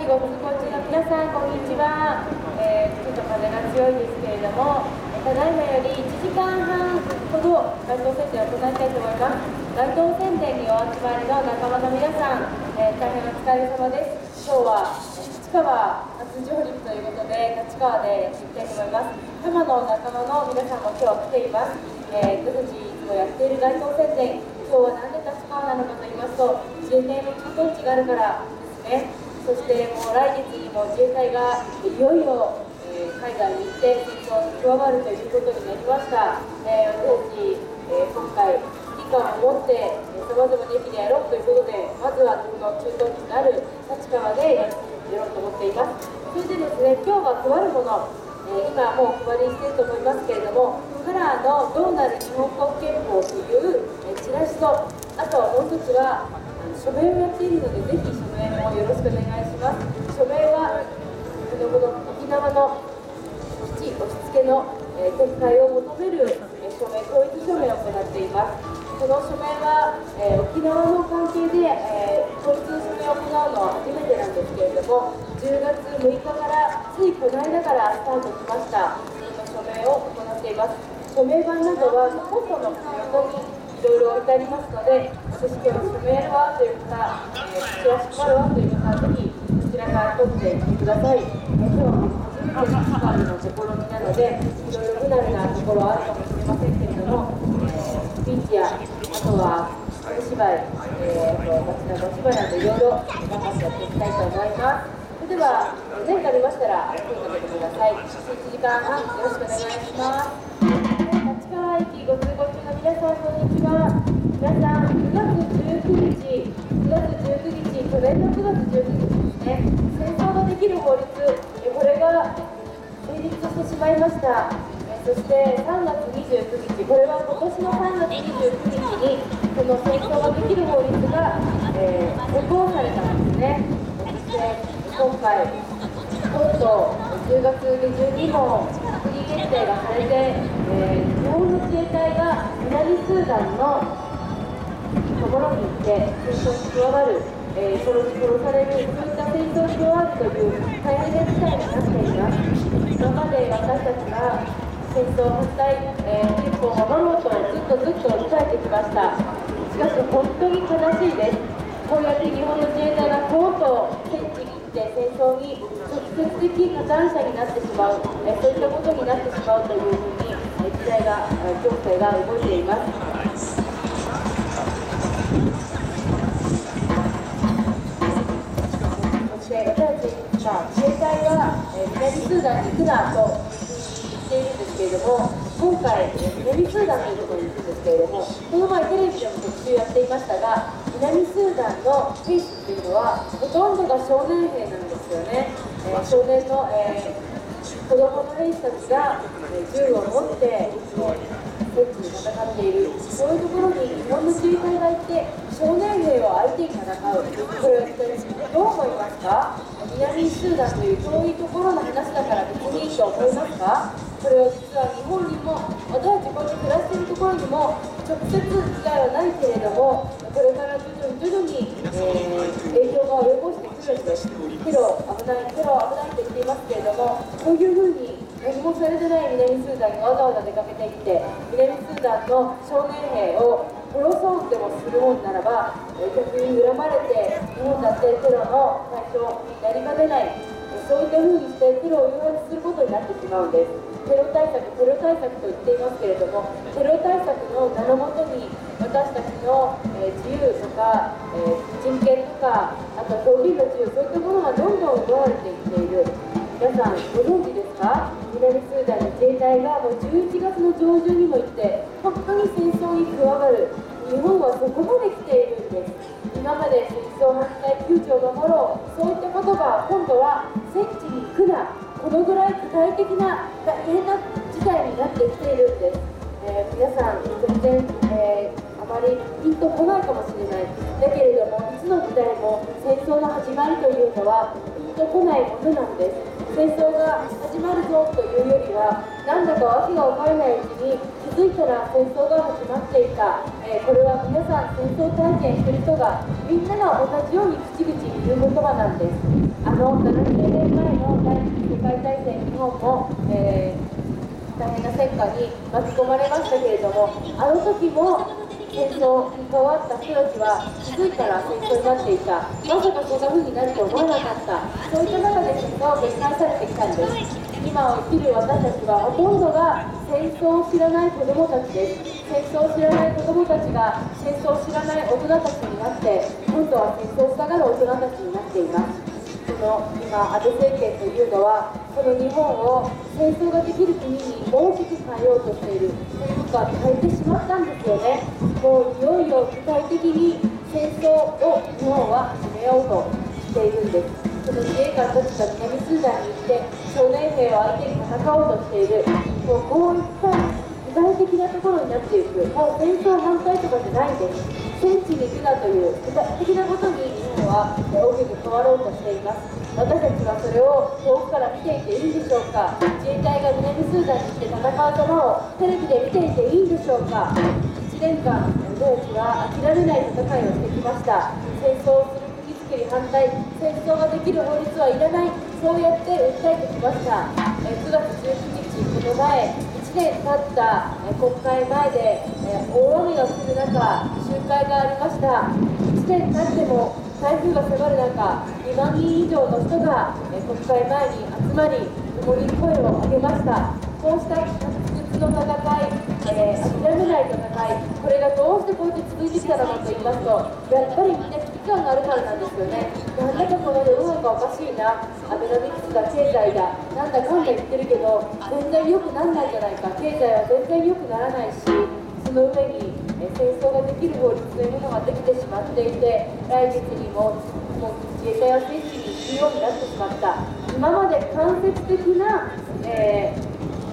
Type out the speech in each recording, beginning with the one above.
駅ご通行中の皆さん、こんにちは。えー、ちょっと風が強いですけれども、ただいまより1時間半ほど街頭宣伝を行いたいと思います。街頭宣伝にお集まりの仲間の皆さん、えー、大変お疲れ様です。今日は立川初上陸ということで、立川でやっていきたいと思います。浜の仲間の皆さんも今日来ています。えー、私たちいつもやっている街頭宣伝、今日は何で立川なのかと言いますと、自衛隊の駐屯地があるからですね。そしてもう来月にも自衛隊がいよいよ、えー、海外に行って戦争に加わるということになりました、えー、私たち、えー、今回危機感を持ってさまざまな駅でやろうということでまずはこの駐屯地のある立川でやろうと思っています。そしてですね今日は配るものえ今もうお配りしていると思いますけれどもカラーのどうなる日本国憲法というえチラシとあともう一つは署名をやっているのでぜひ署名もよろしくお願いします署名はこのこの沖縄の基地押し付けの、えー、撤回を求める、えー、署名統一署名を行っています。この署名は、えー、沖縄の関係で、えー、統一署名を行うのは初めてなんですけれども10月6日からついこの間からスタートしました。この署名を行っています署名版などはポストの横にいろいろ置いてありますので、組織を進めるわという方、えー、チラシ配るわという方、ぜひこちらから取ってみてください。え、今日は初めてのカードの試みなので、いろいろ不慣れなところはあるかもしれませんけれども、えー、スピーチや、あとはお芝居、えー、こちらのお芝居などいろいろ頑張ってやっていきたいと思います。それでは、何かありましたら、声かけてください。1時間半、よろしくお願いします。立川駅ご通行皆さん、こんにちは。皆さん、9月19日、9月19日、去年の9月19日ですね、戦争ができる法律、これが成立してしまいました。そして3月29日、これは今年の3月29日に、この戦争ができる法律が、えー、施行されたんですね。そして今回、とうとう10月下旬にも閣議決定がされて、えー、日本の自衛隊が南スーダンのところに行って戦争に加わる、えー、それに殺される、そういった戦争に加わるという大変な事態になっています。今まで私たちが戦争反対、えー、憲法を守ろうとずっとずっと訴えてきました。しかし本当に悲しいです。こうやって日本の自衛隊がとうとう戦地って戦争に直接的加担者になってしまう、え、そういったことになってしまうというふうに、え、時代が、行政が動いています。まあ、自衛隊は、え、南スーダンに行くなと言っているんですけれども、今回、南スーダンというところに行くんですけれども、この前テレビでも特集やっていましたが、南スーダンの兵士っていうのは、ほとんどが少年兵なんですよね。えー、少年の、えー、子供の兵士たちが、え銃を持って、戦地に戦っている、そういうところに日本の自衛隊がいて、少年兵を相手に戦う、これは一体どう思いますか？南スーダンという遠いところの話だから別にいいと思いますか？それは実は日本にも私たちここに暮らしているところにも直接被害はないけれどもこれから徐々に徐々に、え、影響が及ぼしてくるんですテロ危ないテロ危ないと言っていますけれどもこういうふうに何もされてない南スーダンにわざわざ出かけていって南スーダンの少年兵を殺そうでもするもんならば逆に恨まれて日本だってテロの対象になりかねないそういったふうにしてテロを誘発することになってしまうんです。テロ対策テロ対策と言っていますけれどもテロ対策の名のもとに私たちの、えー、自由とか、えー、人権とかあと表現の自由そういったものがどんどん奪われていっている。皆さんご存知ですか？南スーダンの自衛隊がもう11月の上旬にも行って本当に戦争に加わる。日本はそこまで来ているんです。今まで戦争反対救助を守ろう。そういったことが今度は戦地に行くな。このぐらい具体的な大変な事態になってきているんです、えー、皆さん全然、えー、あまりピンとこないかもしれない。だけれどもいつの時代も戦争の始まりというのはピンとこないものなんです。戦争が始まるぞというよりはなんだか訳が分からないうちに気づいたら戦争が始まっていた、えー、これは皆さん戦争体験してる人がみんなが同じように口々に言う言葉なんです。あの70年前の第二次世界大戦日本も、えー、大変な戦火に巻き込まれましたけれどもあの時も戦争に関わった人たちは気づいたら戦争になっていた。まさかそんな風になると思わなかった。そういった中で戦争を撃退されてきたんです。今を生きる私たちはほとんどが戦争を知らない子どもたちです。戦争を知らない子どもたちが戦争を知らない大人たちになって今度は戦争をしたがる大人たちになっています。の今、安倍政権というのは、この日本を戦争ができる国に大きく変えようとしている、というか変えてしまったんですよね。もういよいよ具体的に戦争を日本は始めようとしているんです。その自衛官たちが南スーダンに行って少年兵を相手に戦おうとしている、もうこういった具体的なところになっていく、もう戦争反対とかじゃないんです。戦地に行くなという具体的なことに日本は大きく変わろうとしています。私たちはそれを遠くから見ていていいんでしょうか？自衛隊が南スーダンに来て戦う様をテレビで見ていていいんでしょうか？1年間私たちは諦めない戦いをしてきました。戦争をする国づくり反対戦争ができる法律はいらない。そうやって訴えてきました。9月19日この前1年経った国会前で大雨が降る中、集会がありました。1年経っても台風が迫る中、2万人以上の人が国会前に集まり、共に声を上げました。こうしたの戦い、えー、諦めない戦い、これがどうしてこうやって続いてきたのかと言いますと、やっぱりみんな感があるからなんですよね。なんだかこの世の中おかしいな、アベノミクスだ、経済だ、なんだかんだ言ってるけど、全然良くならないじゃないか、経済は全然良くならないし、その上に、戦争ができる法律というものができてしまっていて、来月にももう自衛隊は戦地に行くようになってしまった。今まで間接的な、えー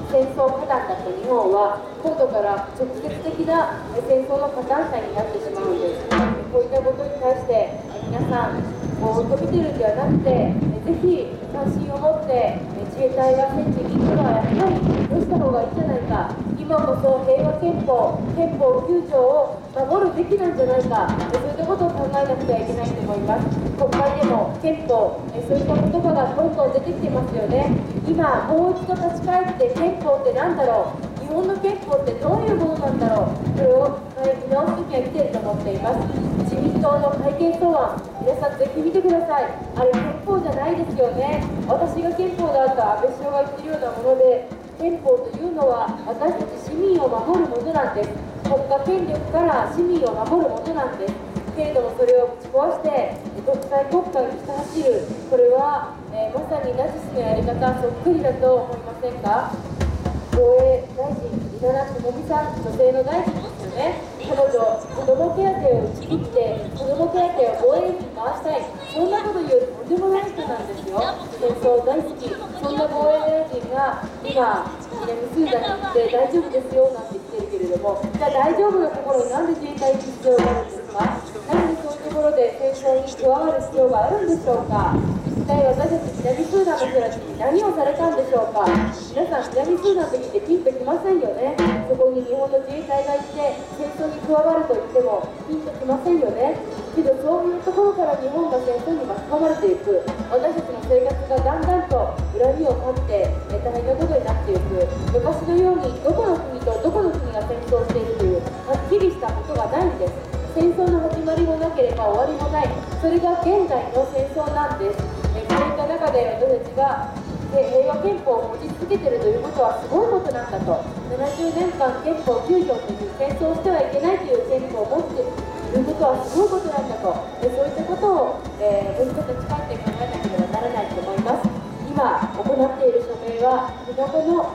戦争破綻だった日本は今度から直接的な戦争の加担者になってしまうんですこういったことに対して皆さんぼーっと見てるんではなくてぜひ関心を持って自衛隊が戦地に行くのはやっぱりどうした方がいいんじゃないか。今こそ平和憲法憲法9条を守るべきなんじゃないか。そういったことを考えなくてはいけないと思います。国会でも憲法そういった言葉がどんどん出てきてますよね。今もう一度立ち返って憲法って何だろう。本の憲法ってどういうものなんだろうそれを見直す時は来てると思っています。自民党の改憲草案皆さんぜひ見てください。あれ憲法じゃないですよね。私が憲法だと安倍首相が言ってるようなもので憲法というのは私たち市民を守るものなんです。国家権力から市民を守るものなんです。けれどもそれをぶち壊して独裁国家にひた走る。これは、えー、まさにナチスのやり方そっくりだと思いませんか？防衛大臣、稲田朋美さん、女性の大臣ですよね、彼女、子ども手当を打ち切って、子ども手当を防衛費に回したい、そんなこと言うとんでもない人なんですよ、戦争大好き、そんな防衛大臣が今、南スーダンに行って大丈夫ですよなんて言ってるけれども、じゃあ大丈夫なところになんで自衛隊に必要があるんですか、なんでそういうところで戦争に加わる必要があるんでしょうか。体私たち南スーダンの人たちに何をされたんでしょうか？皆さん南スーダンの時ってピンときませんよね。そこに日本の自衛隊がいて戦争に加わると言ってもピンときませんよね。けどそういうところから日本が戦争に巻き込まれていく。私たちの生活がだんだんと恨みを買って大変なことになっていく。昔のようにどこの国とどこの国が戦争しているというはっきりしたことがないんです。戦争の始まりもなければ終わりもない。それが現在の戦争なんです。中で私たちが平和憲法を持ち続けているということはすごいことなんだと。70年間憲法9条という戦争をしてはいけないという憲法を持っていることはすごいことなんだと。そういったことを、えー、もう一つ近いて考えなければならないと思います。今行っている署名は港の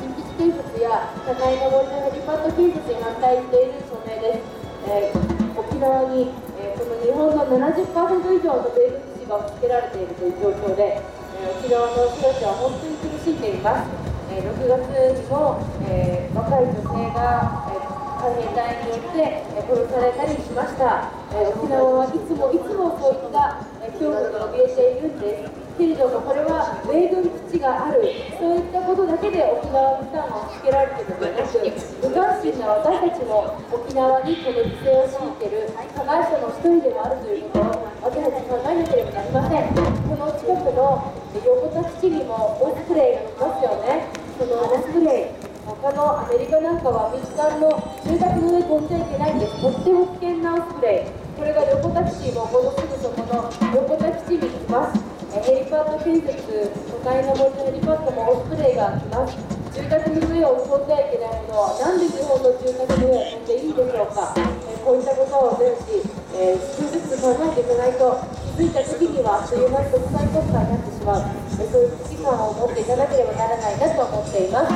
新基地建設や境の森のヘリパッド建設に反対している署名です、えー、沖縄に、えー、この日本の70%以上の米軍が押し付けられているという状況で、えー、沖縄の人たちは本当に苦しんでいます、えー、6月にも、えー、若い女性が、え海兵隊によって、え殺されたりしました、え沖縄はいつもいつもそういった、え恐怖が怯えているんです。けれどもこれは米軍基地があるそういったことだけで沖縄に負担をかけられているのではなく無関心な私たちも沖縄にこの犠牲を強いている加害者の一人でもあるということを私たち考えなければなりませんこの近くの横田基地にもオスプレイがいますよねそのオスプレイ他のアメリカなんかは民間の住宅の上に飛んじゃいけないんですとっても危険なオスプレイこれが横田基地もこのすぐそこの横田基地に来ます。ヘリパッド建設、都会の森のヘリパッドもオスプレイが来ます。住宅の上を飛んではいけないものは、なんで日本の住宅の上を飛んでいいでしょうか。えこういったことを全し、え、少しずつ考えていかないと、気づいた時にはあっという間に国際国家になってしまう、えそういう危機感を持っていかなければならないなと思っています。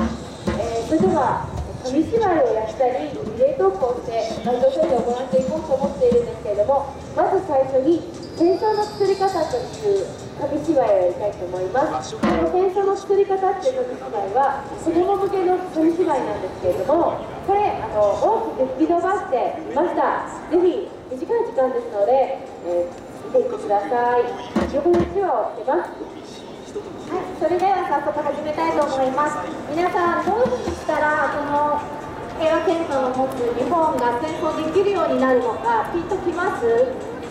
え、それでは紙芝居をやったりリレートークをして街頭宣伝を行っていこうと思っているんですけれどもまず最初に戦争の作り方という紙芝居をやりたいと思います。この戦争の作り方っていう紙芝居は子供向けの紙芝居なんですけれどもこれあの大きく引き伸ばしてみました。ぜひ短い時間ですので、えー、見ていってください。横の手をつけます。はい、それでは早速始めたいと思います。皆さんどういうふうにしたらこの平和戦争の持つ日本が戦争できるようになるのかピンときます？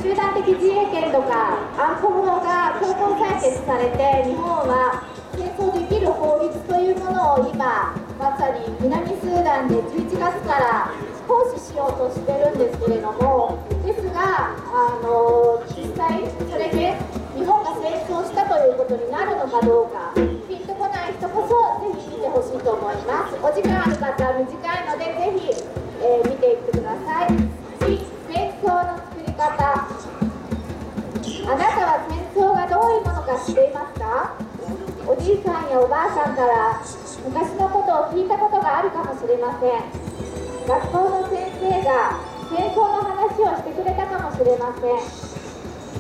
集団的自衛権とか安保法が強行採決されて日本は戦争できる法律というものを今まさに南スーダンで11月から行使しようとしてるんです。けれどもですがあの実際それで日本が戦争したということになるのかどうかピンとこない人こそぜひ見てほしいと思いますお時間ある方は短いのでぜひ、えー、見ていってくださいあなたは戦争がどういうものか知っていますか？おじいさんやおばあさんから昔のことを聞いたことがあるかもしれません。学校の先生が戦争の話をしてくれたかもしれません。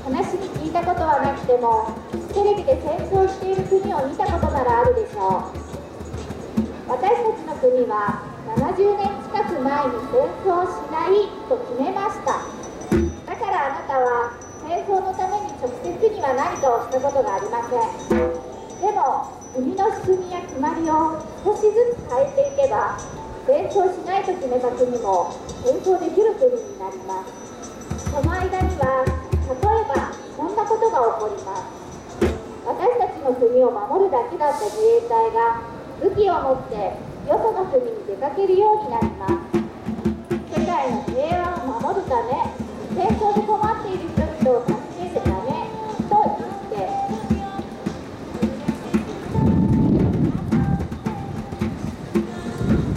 話に聞いたことはなくてもテレビで戦争している国を見たことならあるでしょう。私たちの国は70年近く前に戦争しないと決めました。だからあなたは戦争のために直接には何かをしたことがありません。でも国の仕組みや決まりを少しずつ変えていけば戦争しないと決めた国も戦争できる国になります。その間には例えばこんなことが起こります。私たちの国を守るだけだった自衛隊が武器を持ってよその国に出かけるようになります。世界の平和を守るため戦争で困っている人々を助けるためと言って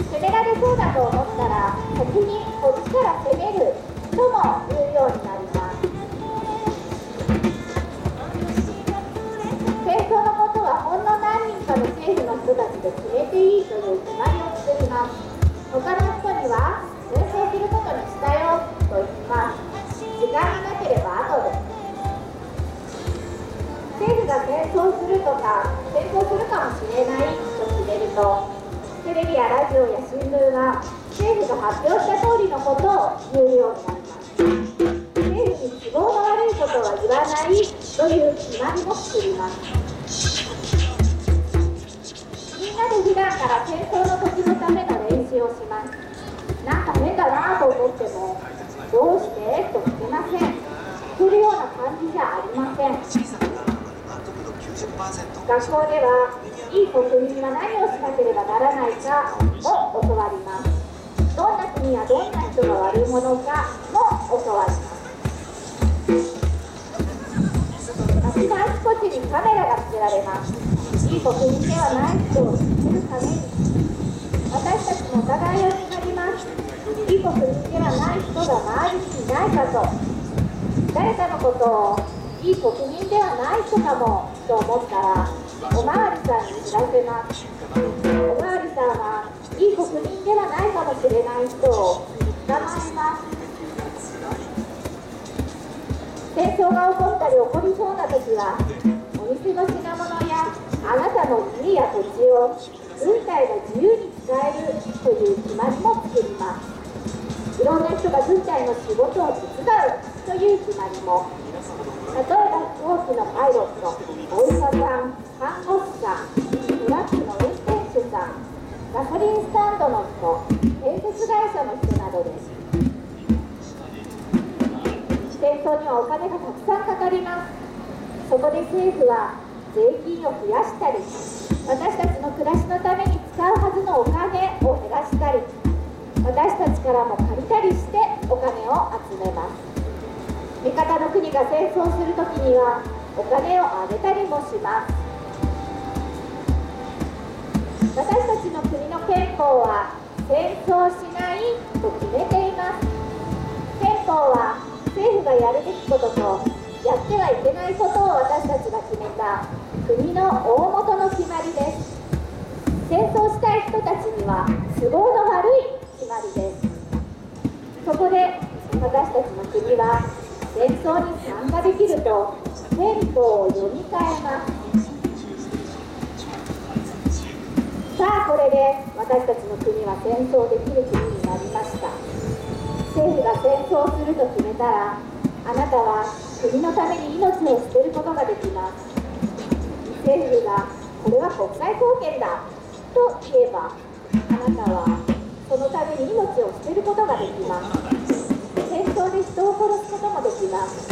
攻められそうだと思ったら先にこっちから攻める。とも言うようになります。戦争のことはほんの何人かの政府の人たちで決めていいという決まりを作ります。他の人には戦争することにしたよと言います。時間がなければ後で政府が戦争するとか戦争するかもしれないと決めるとテレビやラジオや新聞は政府が発表した通りのことを言うようになります政府に都合の悪いことは言わないという決まりも作りますみんなで普段から戦争の時のための練習をしますなんか変だなと思ってもどうしてと聞けません。来るような感じじゃありません。学校ではいい国民は何をしなければならないかを教わります。どんな国やどんな人が悪者かも教わります。街のあちこちにカメラがつけられますいい国民ではない人を見つけるために私たちもお互いを見張りますいい国民ではない人が周りにいないかと誰かのことをいい国民ではない人かもと思ったらおまわりさんに知らせますおまわりさんはいい国民ではないかもしれない人を捕まえます戦争が起こったり起こりそうな時はお店の品物やあなたの家や土地を軍隊が自由に使えるという決まりも作ります。いろんな人が軍隊の仕事を手伝うという決まりも。例えば飛行機のパイロットお医者さん看護師さんトラックの運転手さんガソリンスタンドの人建設会社の人などです。戦争にはお金がたくさんかかります。そこで政府は税金を増やしたり私たちの暮らしのために使うはずのお金を減らしたり私たちからも借りたりしてお金を集めます。味方の国が戦争するときにはお金をあげたりもします私たちの国の憲法は戦争しないと決めています。憲法は政府がやるべきこととやってはいけないことを私たちが決めた国の大元の決まりです。戦争したい人たちには都合の悪いまりですそこで私たちの国は戦争に参加できると憲法を読み替えますさあこれで私たちの国は戦争できる国になりました。政府が戦争すると決めたらあなたは国のために命を捨てることができます。政府がこれは国際貢献だと言えばあなたはそのために命を捨てることができます戦争で人を殺すこともできます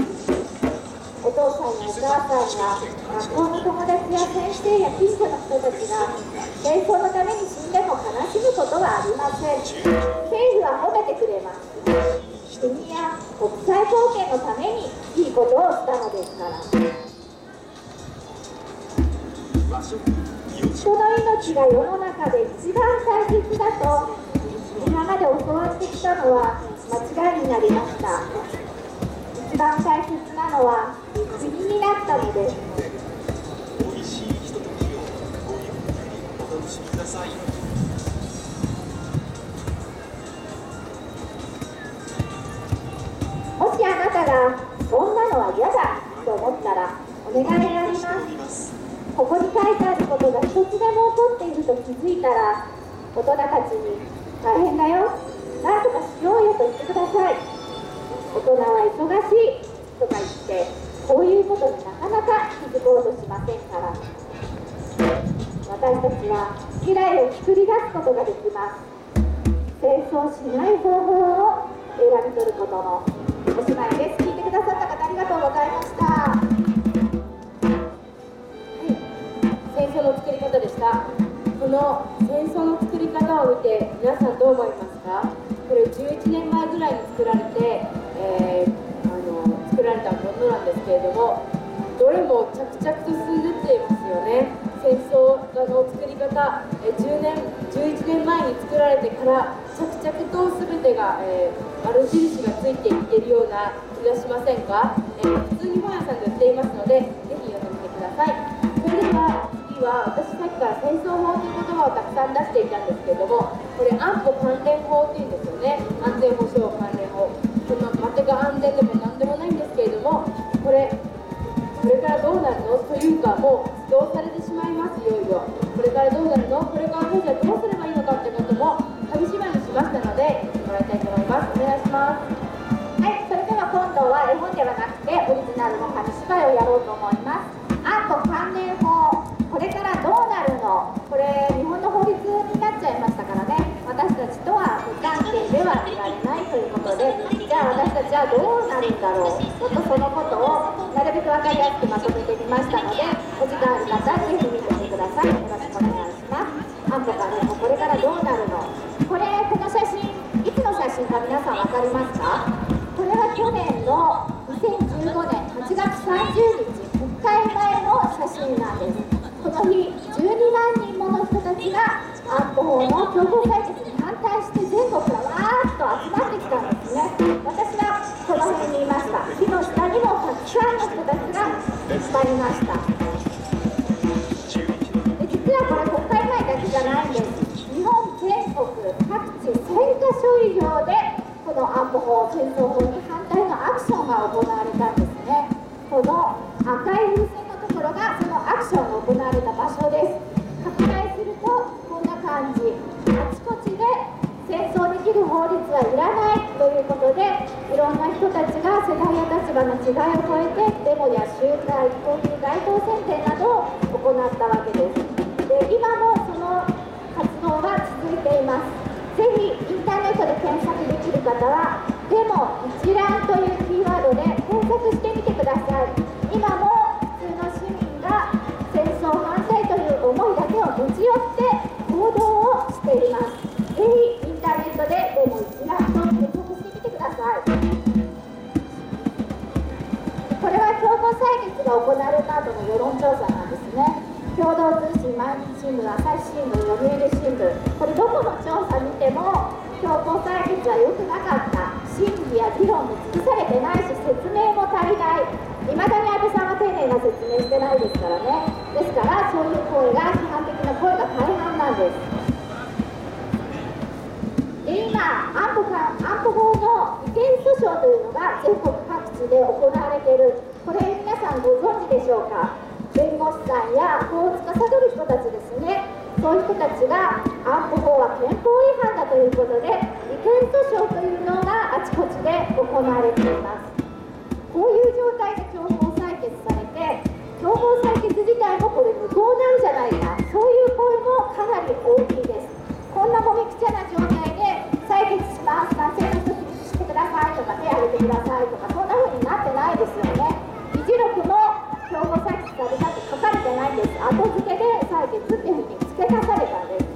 お父さんやお母さんや学校の友達や先生や近所の人たちが戦争のために死んでも悲しむことはありません政府は褒めてくれます国や国際貢献のためにいいことをしたのですから人の命が世の中で一番大切だと今まで教わってきたのは間違いになりました。一番大切なのは国になったのです。もしあなたがそんなのは嫌だと思ったらお願いがあります。ここに書いてあることが一つでも起こっていると気づいたら大人たちに大変だよ。なんとかしようよと言ってください。大人は忙しい。とか言ってこういうことになかなか気づこうとしませんから。私たちは未来を作り出すことができます。戦争しない方法を選び取ることのおしまいです。聞いてくださった方ありがとうございました。はい。戦争の作り方でした。の戦争の作り方を見て皆さんどう思いますか？これ11年前ぐらいに作られて、えー、あの作られたものなんですけれどもどれも着々と進んでっていますよね。戦争の作り方、え10年11年前に作られてから着々と全てが、えー、丸印がついていってるような気がしませんか、えー、普通に本屋さんで売っていますのでぜひ読んでみてください。それではは私さっきから戦争法という言葉をたくさん出していたんですけれどもこれ安保関連法っていうんですよね。安全保障関連法。その全く安全でも何でもないんですけれどもこれこれからどうなるの？というかもう出動されてしまいます？いよいよ。これからどうなるの？これからどうすればいいのかってことも紙芝居にしましたので見てもらいたいと思います。お願いします。はいそれでは今度は絵本ではなくてオリジナルの紙芝居をやろうと思います。安保関連法。これからどうなるの？これ日本の法律になっちゃいましたからね。私たちとは無関係ではいられないということで。じゃあ私たちはどうなるんだろう？ちょっとそのことをなるべく分かりやすくまとめてみましたのでお時間ありましたらぜひ見てみてください。よろしくお願いします。安保かねこれからどうなるの？これこの写真いつの写真か皆さん分かりますか？これは去年の2015年8月30日国会前の写真なんです。この日12万人もの人たちが安保法の強行採決に反対して全国からわーっと集まってきたんですね。私はこの辺にいました。木の下にもたくさんの人たちがいっぱいいました。で実はこれ国会前だけじゃないんです。日本全国各地1000か所以上でこの安保法戦争法に反対のアクションが行われたんですね。この赤い風船のころがそのアクションが行われた場所です拡大するとこんな感じあちこちで戦争できる法律はいらないということでいろんな人たちが世代や立場の違いを超えてデモや集会こういう街頭宣伝などを行ったわけですで今もその活動は続いていますぜひインターネットで検索できる方はデモ一覧というキーワードで検索してみてください今が行われた後の世論調査なんですね。共同通信毎日新聞朝日新聞読売新聞。これどこの調査見ても共同採決は良くなかった。審議や議論も尽くされてないし説明も足りない。いまだに安倍さんは丁寧な説明してないですからね。ですからそういう声が批判的な声が大半なんです。で今安保官安保法の違憲訴訟というのが全国各地で行われている。これさんご存知でしょうか？弁護士さんや法を司る人たちですね。そういう人たちが安保法は憲法違反だということで違憲訴訟というのがあちこちで行われています。こういう状態で共謀採決されて共謀採決自体もこれ無効なんじゃないか。そういう声もかなり大きいです。こんなもみくちゃな状態で採決します。賛成の人してくださいとか手挙げてくださいとかそんな風になってないですよね。共謀採決されたって書かれてないんです後付けで採決っていうふうに付け足されたんです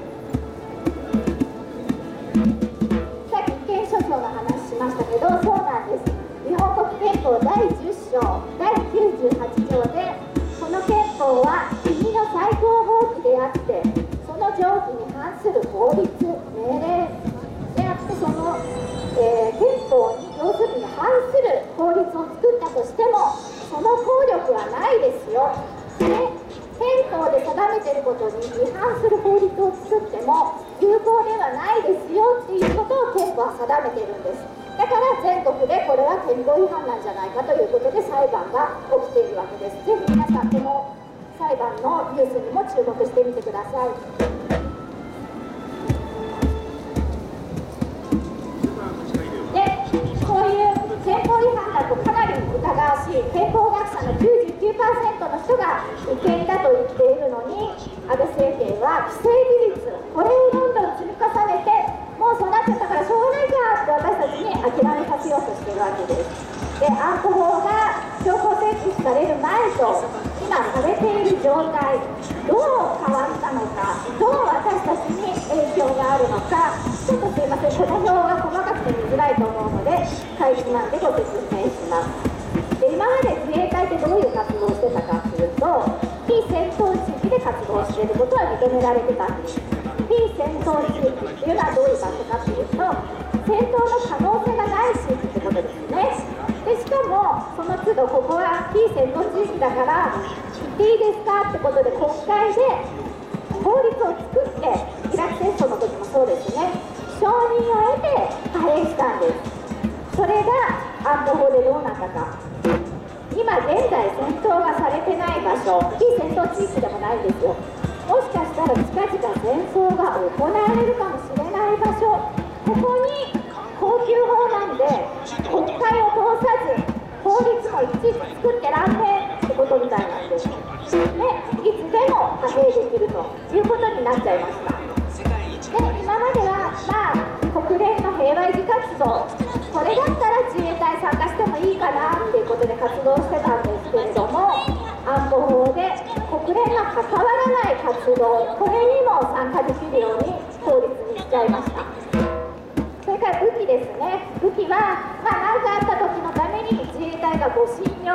さっき違憲訴訟の話しましたけどそうなんです。日本国憲法第10章第98条でこの憲法は国の最高法規であってその条規に反する法律命令であってその、えー憲法に要するに反する法律を作ったとしてもその効力はないですよ。で憲法で定めてることに違反する法律を作っても有効ではないですよっていうことを憲法は定めてるんです。だから全国でこれは憲法違反なんじゃないかということで裁判が起きているわけです。ぜひ皆さんこの裁判のニュースにも注目してみてください。憲法違反だとかなり疑わしい。憲法学者の99%の人が違憲だと言っているのに安倍政権は既成事実これをどんどん積み重ねてもうそうなっちゃったからしょうがないかって私たちに諦めさせようとしてるわけです。で安保法が強行設置される前と今されている状態どう変わったのかどう私たちに影響があるのかちょっとすいませんこの表が細かくて見づらいと思うのでかいつまんでご説明します。で今まで自衛隊ってどういう活動をしてたかっていうと非戦闘地域で活動していることは認められてたんです非戦闘地域っていうのはどういう場所かっていうと戦闘の可能性がない地域ってことですね。でしかもその都度ここは非戦闘地域だから行っていいですかってことで国会で法律を作ってイラク戦争の時もそうですね。承認を得て可変したんです。それが安保法でどうなったか。今現在戦闘がされてない場所非戦闘地域でもないんですよ。もしかしたら近々戦争が行われるかもしれない場所ここに高級法なんで国会を通さず法律もいちいち作ってらんねえってことみたいなんです。でいつでも可変できるということになっちゃいました。今まではまあ国連の平和維持活動これだったら自衛隊参加してもいいかなっていうことで活動してたんですけれども安保法で国連が関わらない活動これにも参加できるように法律にしちゃいました。それから武器ですね。武器はまあ何かあった時のために自衛隊が護身用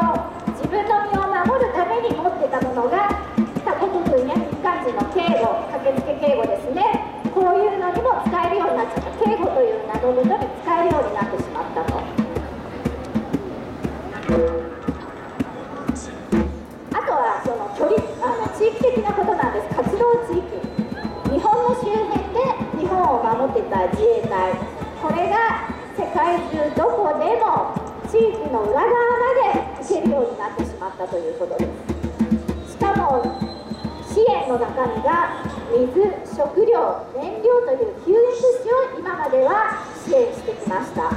自分の身を守るために持ってたものが他国軍や民間人の警護駆けつけ警護ですね。も使えるようになっちゃった警護という名のもとに使えるようになってしまったと。あとはその距離あの地域的なことなんです。活動地域。日本の周辺で日本を守ってた自衛隊。これが世界中どこでも地域の裏側まで行けるようになってしまったということです。しかも支援の中身が水食料燃料という救援物資を今までは支援してきました。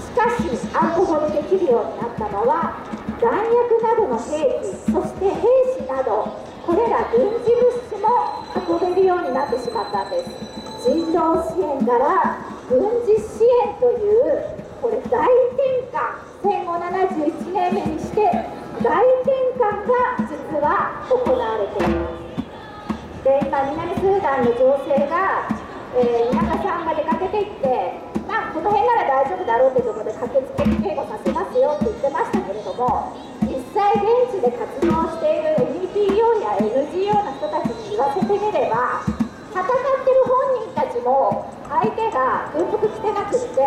しかしアンコホでできるようになったのは弾薬などの兵器そして兵士などこれら軍事物資も運べるようになってしまったんです。人道支援から軍事支援というこれ大転換戦後71年目にして大転換が実は行われています。で今南スーダンの情勢が、えー、稲田さんが出かけていってまあこの辺なら大丈夫だろうというところで駆けつけ警護させますよって言ってましたけれども実際現地で活動している NPO や NGO の人たちに言わせてみれば戦ってる本人たちも相手が軍服着てなくって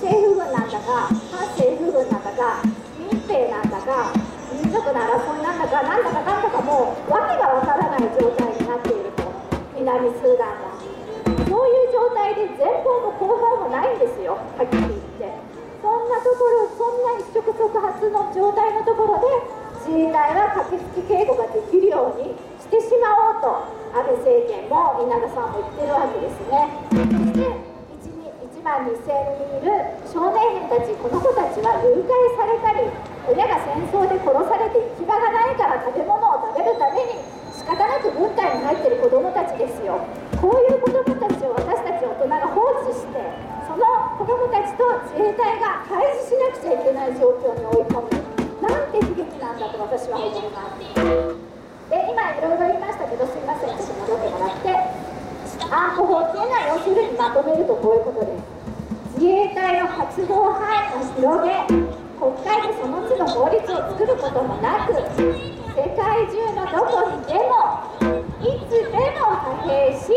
政府軍なんだか反政府軍なんだか民兵なんだか民族の争いなんだかなんだかなんだかもう訳がわからない状態になっていると南スーダンはそういう状態で前方も後方もないんですよはっきり言って。そんなところそんな一触即発の状態のところで自衛隊は駆けつけ警護ができるようにしてしまおうと安倍政権も稲田さんも言ってるわけですね。万2000人いる少年兵たちこの子たちは誘拐されたり親が戦争で殺されて行き場がないから食べ物を食べるために仕方なく軍隊に入ってる子どもたちですよ。こういう子どもたちを私たち大人が放置してその子どもたちと自衛隊が開示しなくちゃいけない状況に追い込む。なんて悲劇なんだと私は思います。で今いろいろ言いましたけどすいません。ちょっと戻ってもらって。安保法っていうのは要するにまとめるとこういうことです。自衛隊の活動範囲を広げ国会でその都度法律を作ることもなく世界中のどこにでもいつでも派兵し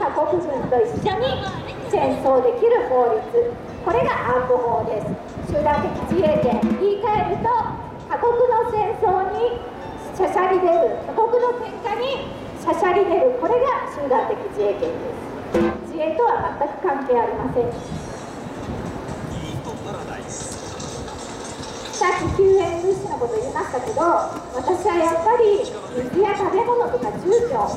他国軍と一緒に戦争できる法律これが安保法です集団的自衛権言い換えると他国の戦争にしゃしゃり出る他国の喧嘩にしゃしゃり出るこれが集団的自衛権です自衛とは全く関係ありませんさっき救援物資のこと言いましたけど私はやっぱり水や食べ物とか住居あ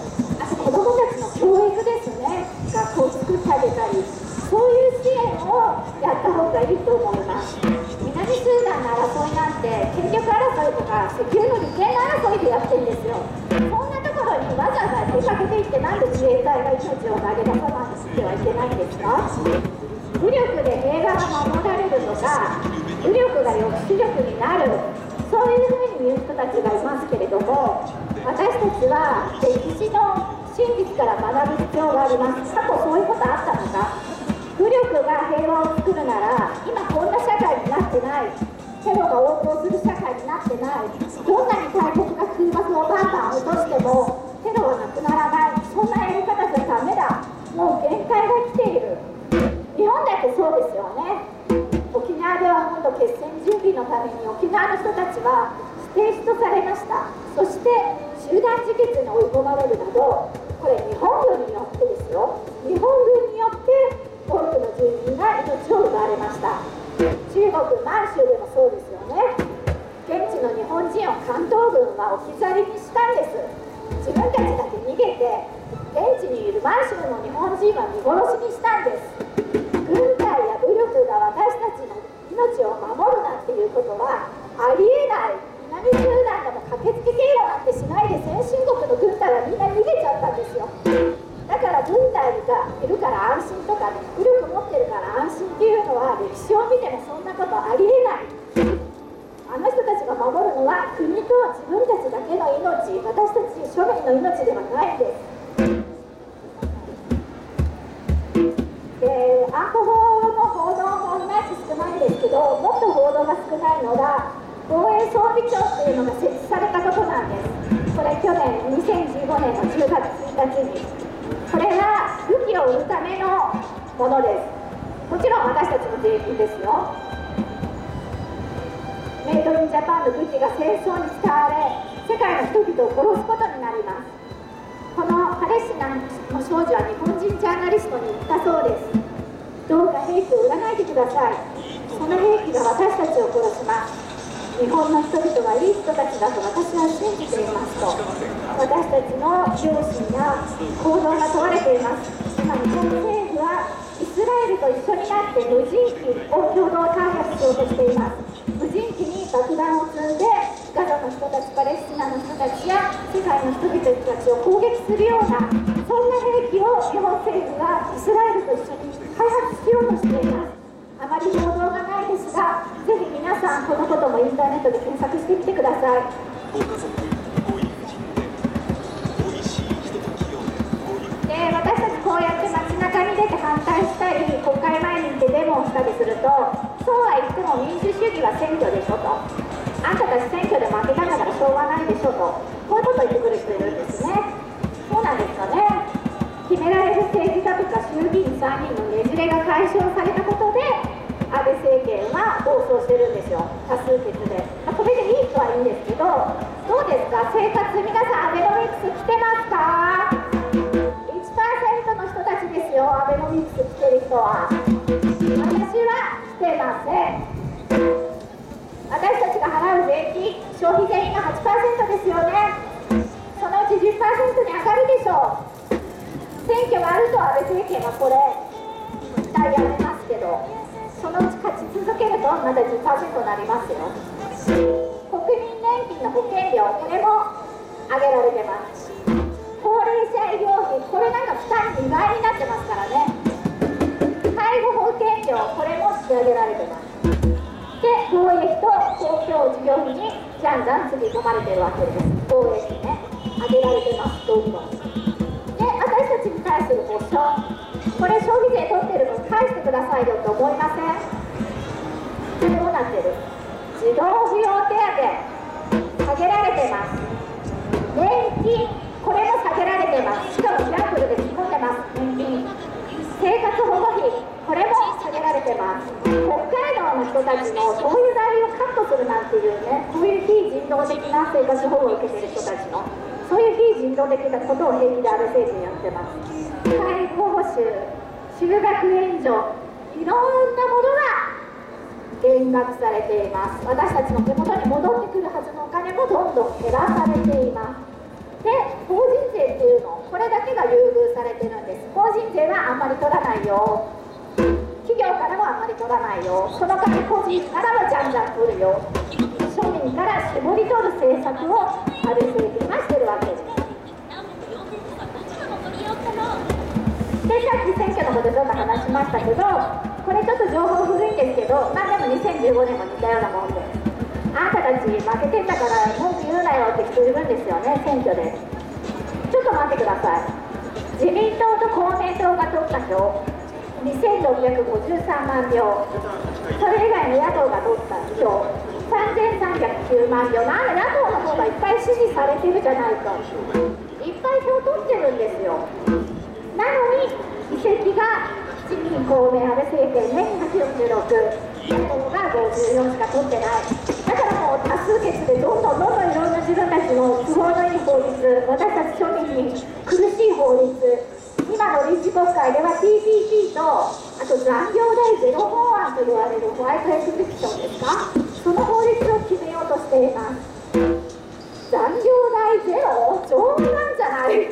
と子どもたちの教育ですね。学校を作ってあげたりそういう支援をやった方がいいと思います。南スーダンの争いなんて権力争いとか石油の利権の争いでやってるんですよ。そんなところにわざわざ出かけていってなんで自衛隊が命を投げ出さなくてはいけないんですか？武力で平和が守られるとか武力が抑止力になるそういうふうに言う人たちがいますけれども私たちは歴史の真実から学ぶ必要があります。過去そういうことあったのか？武力が平和を作るなら今こんな社会になってない。テロが横行する社会になってない。どんなに大国が空爆をバンバン落としてもテロはなくならない。そんなやり方じゃダメだ。もう限界が来ている。日本だってそうですよね。沖縄では本土決戦準備のために沖縄の人たちはステージとされました。そして集団自決に追い込まれるなどこれ日本軍によってですよ。日本軍によって多くの住民が命を奪われました。中国満州でもそうですよね。現地の日本人を関東軍は置き去りにしたんです。自分たちだけ逃げて現地にいる満州の日本人は見殺しにしたんです。命を守るなんていうことはありえない。南スーダンでも駆けつけ警護なんてしないで先進国の軍隊はみんな逃げちゃったんですよ。だから軍隊がいるから安心とか、ね、武力持ってるから安心っていうのは歴史を見てもそんなことありえない。あの人たちが守るのは国と自分たちだけの命。私たち庶民の命ではないんです。安んですけどもっと報道が少ないのが防衛装備庁っていうのが設置されたことなんです。これ去年2015年の10月1日にこれは武器を売るためのものです。もちろん私たちの税金ですよ。メイドインジャパンの武器が戦争に使われ世界の人々を殺すことになります。このパレスチナの少女は日本人ジャーナリストに言ったそうです。どうか兵器を売らないでください。その兵器が私たちを殺します日本の人々はいい人たちだと私は信じています。と私たちの良心や行動が問われています。今日本政府は一スラエルと一緒になって無人機を共同開発しようとしています。無人機に爆弾を積んでガザの人たちパレスチナの人たちや世界の人々たちを攻撃す。るようなそんな兵器を日本政府がイスラエルと一緒に開発しようとしています。あまり報道がないですがぜひ皆さんこのこともインターネットで検索してみてください。ご家族ご友人で美味しいひとときをで私たちこうやって街中に出て反対したり国会前に行ってデモをしたりするとそうは言っても民主主義は選挙でしょとあんたたち選挙で負けたんだからしょうがないでしょとこういうこと言ってくる人いるんですねそうなんですかね決められる政治家とか衆議院参議院のねじれが解消されたことで安倍政権は暴走してるんですよ。多数決で、まあ、それでいい人はいいんですけどどうですか？生活皆さんアベノミクス来てますか？1%の人たちですよアベノミクス来てる人は。私は来てません。私たちが払う税金消費税今8%ですよね。そのうち10%に上がるでしょう。選挙があると安倍政権はこれ一体やめますけどそのうち勝ち続けるとまだ10%になりますよ。国民年金の保険料これも上げられてます。高齢者医療費これなんか負担2倍になってますからね。介護保険料これも引き上げられてます。で防衛費と公共事業費にじゃんじゃんつぎ込まれてるわけです。防衛費ね上げられてますどんどん。対する保証これ消費税取ってるの返してくださいよと思いません？これどうなってる？児童扶養手当下げられてます。年金これも下げられてます。しかもミラクルで突っ込んでます。年金。生活保護費これも下げられてます。北海道の人たちの灯油代をカットするなんていうねこういう非人道的な生活保護を受けてる人たちのそういう非人道的なことを平気で安倍政権やってます。介護報酬就学援助いろんなものが減額されています。私たちの手元に戻ってくるはずのお金もどんどん減らされています。で法人税っていうのこれだけが優遇されてるんです。法人税はあんまり取らないよ。企業からもあんまり取らないよ。その代わり個人からはじゃんじゃん取るよ。庶民から絞り取る政策を安倍政権がしてるわけですでさっき選挙のことちょっと話しましたけどこれちょっと情報古いんですけどまあでも2015年も似たようなもんであんたたち負けてんだから文句言うなよって人いるんですよね選挙で。ちょっと待ってください。自民党と公明党が取った票。2653万票。それ以外の野党が取った票。3309万票。なんで野党の方がいっぱい支持されてるじゃないか。いっぱい票取ってるんですよ。なのに議席が自民公明安倍政権ね246野党が54しか取ってないだからもう多数決でどんどんどんどんいろんな自分たちの都合のいい法律私たち庶民に苦しい法律今の臨時国会では TPP とあと残業代ゼロ法案と言われるホワイトエクセプションです。かその法律を決めようとしています。残業代ゼロ冗談じゃない。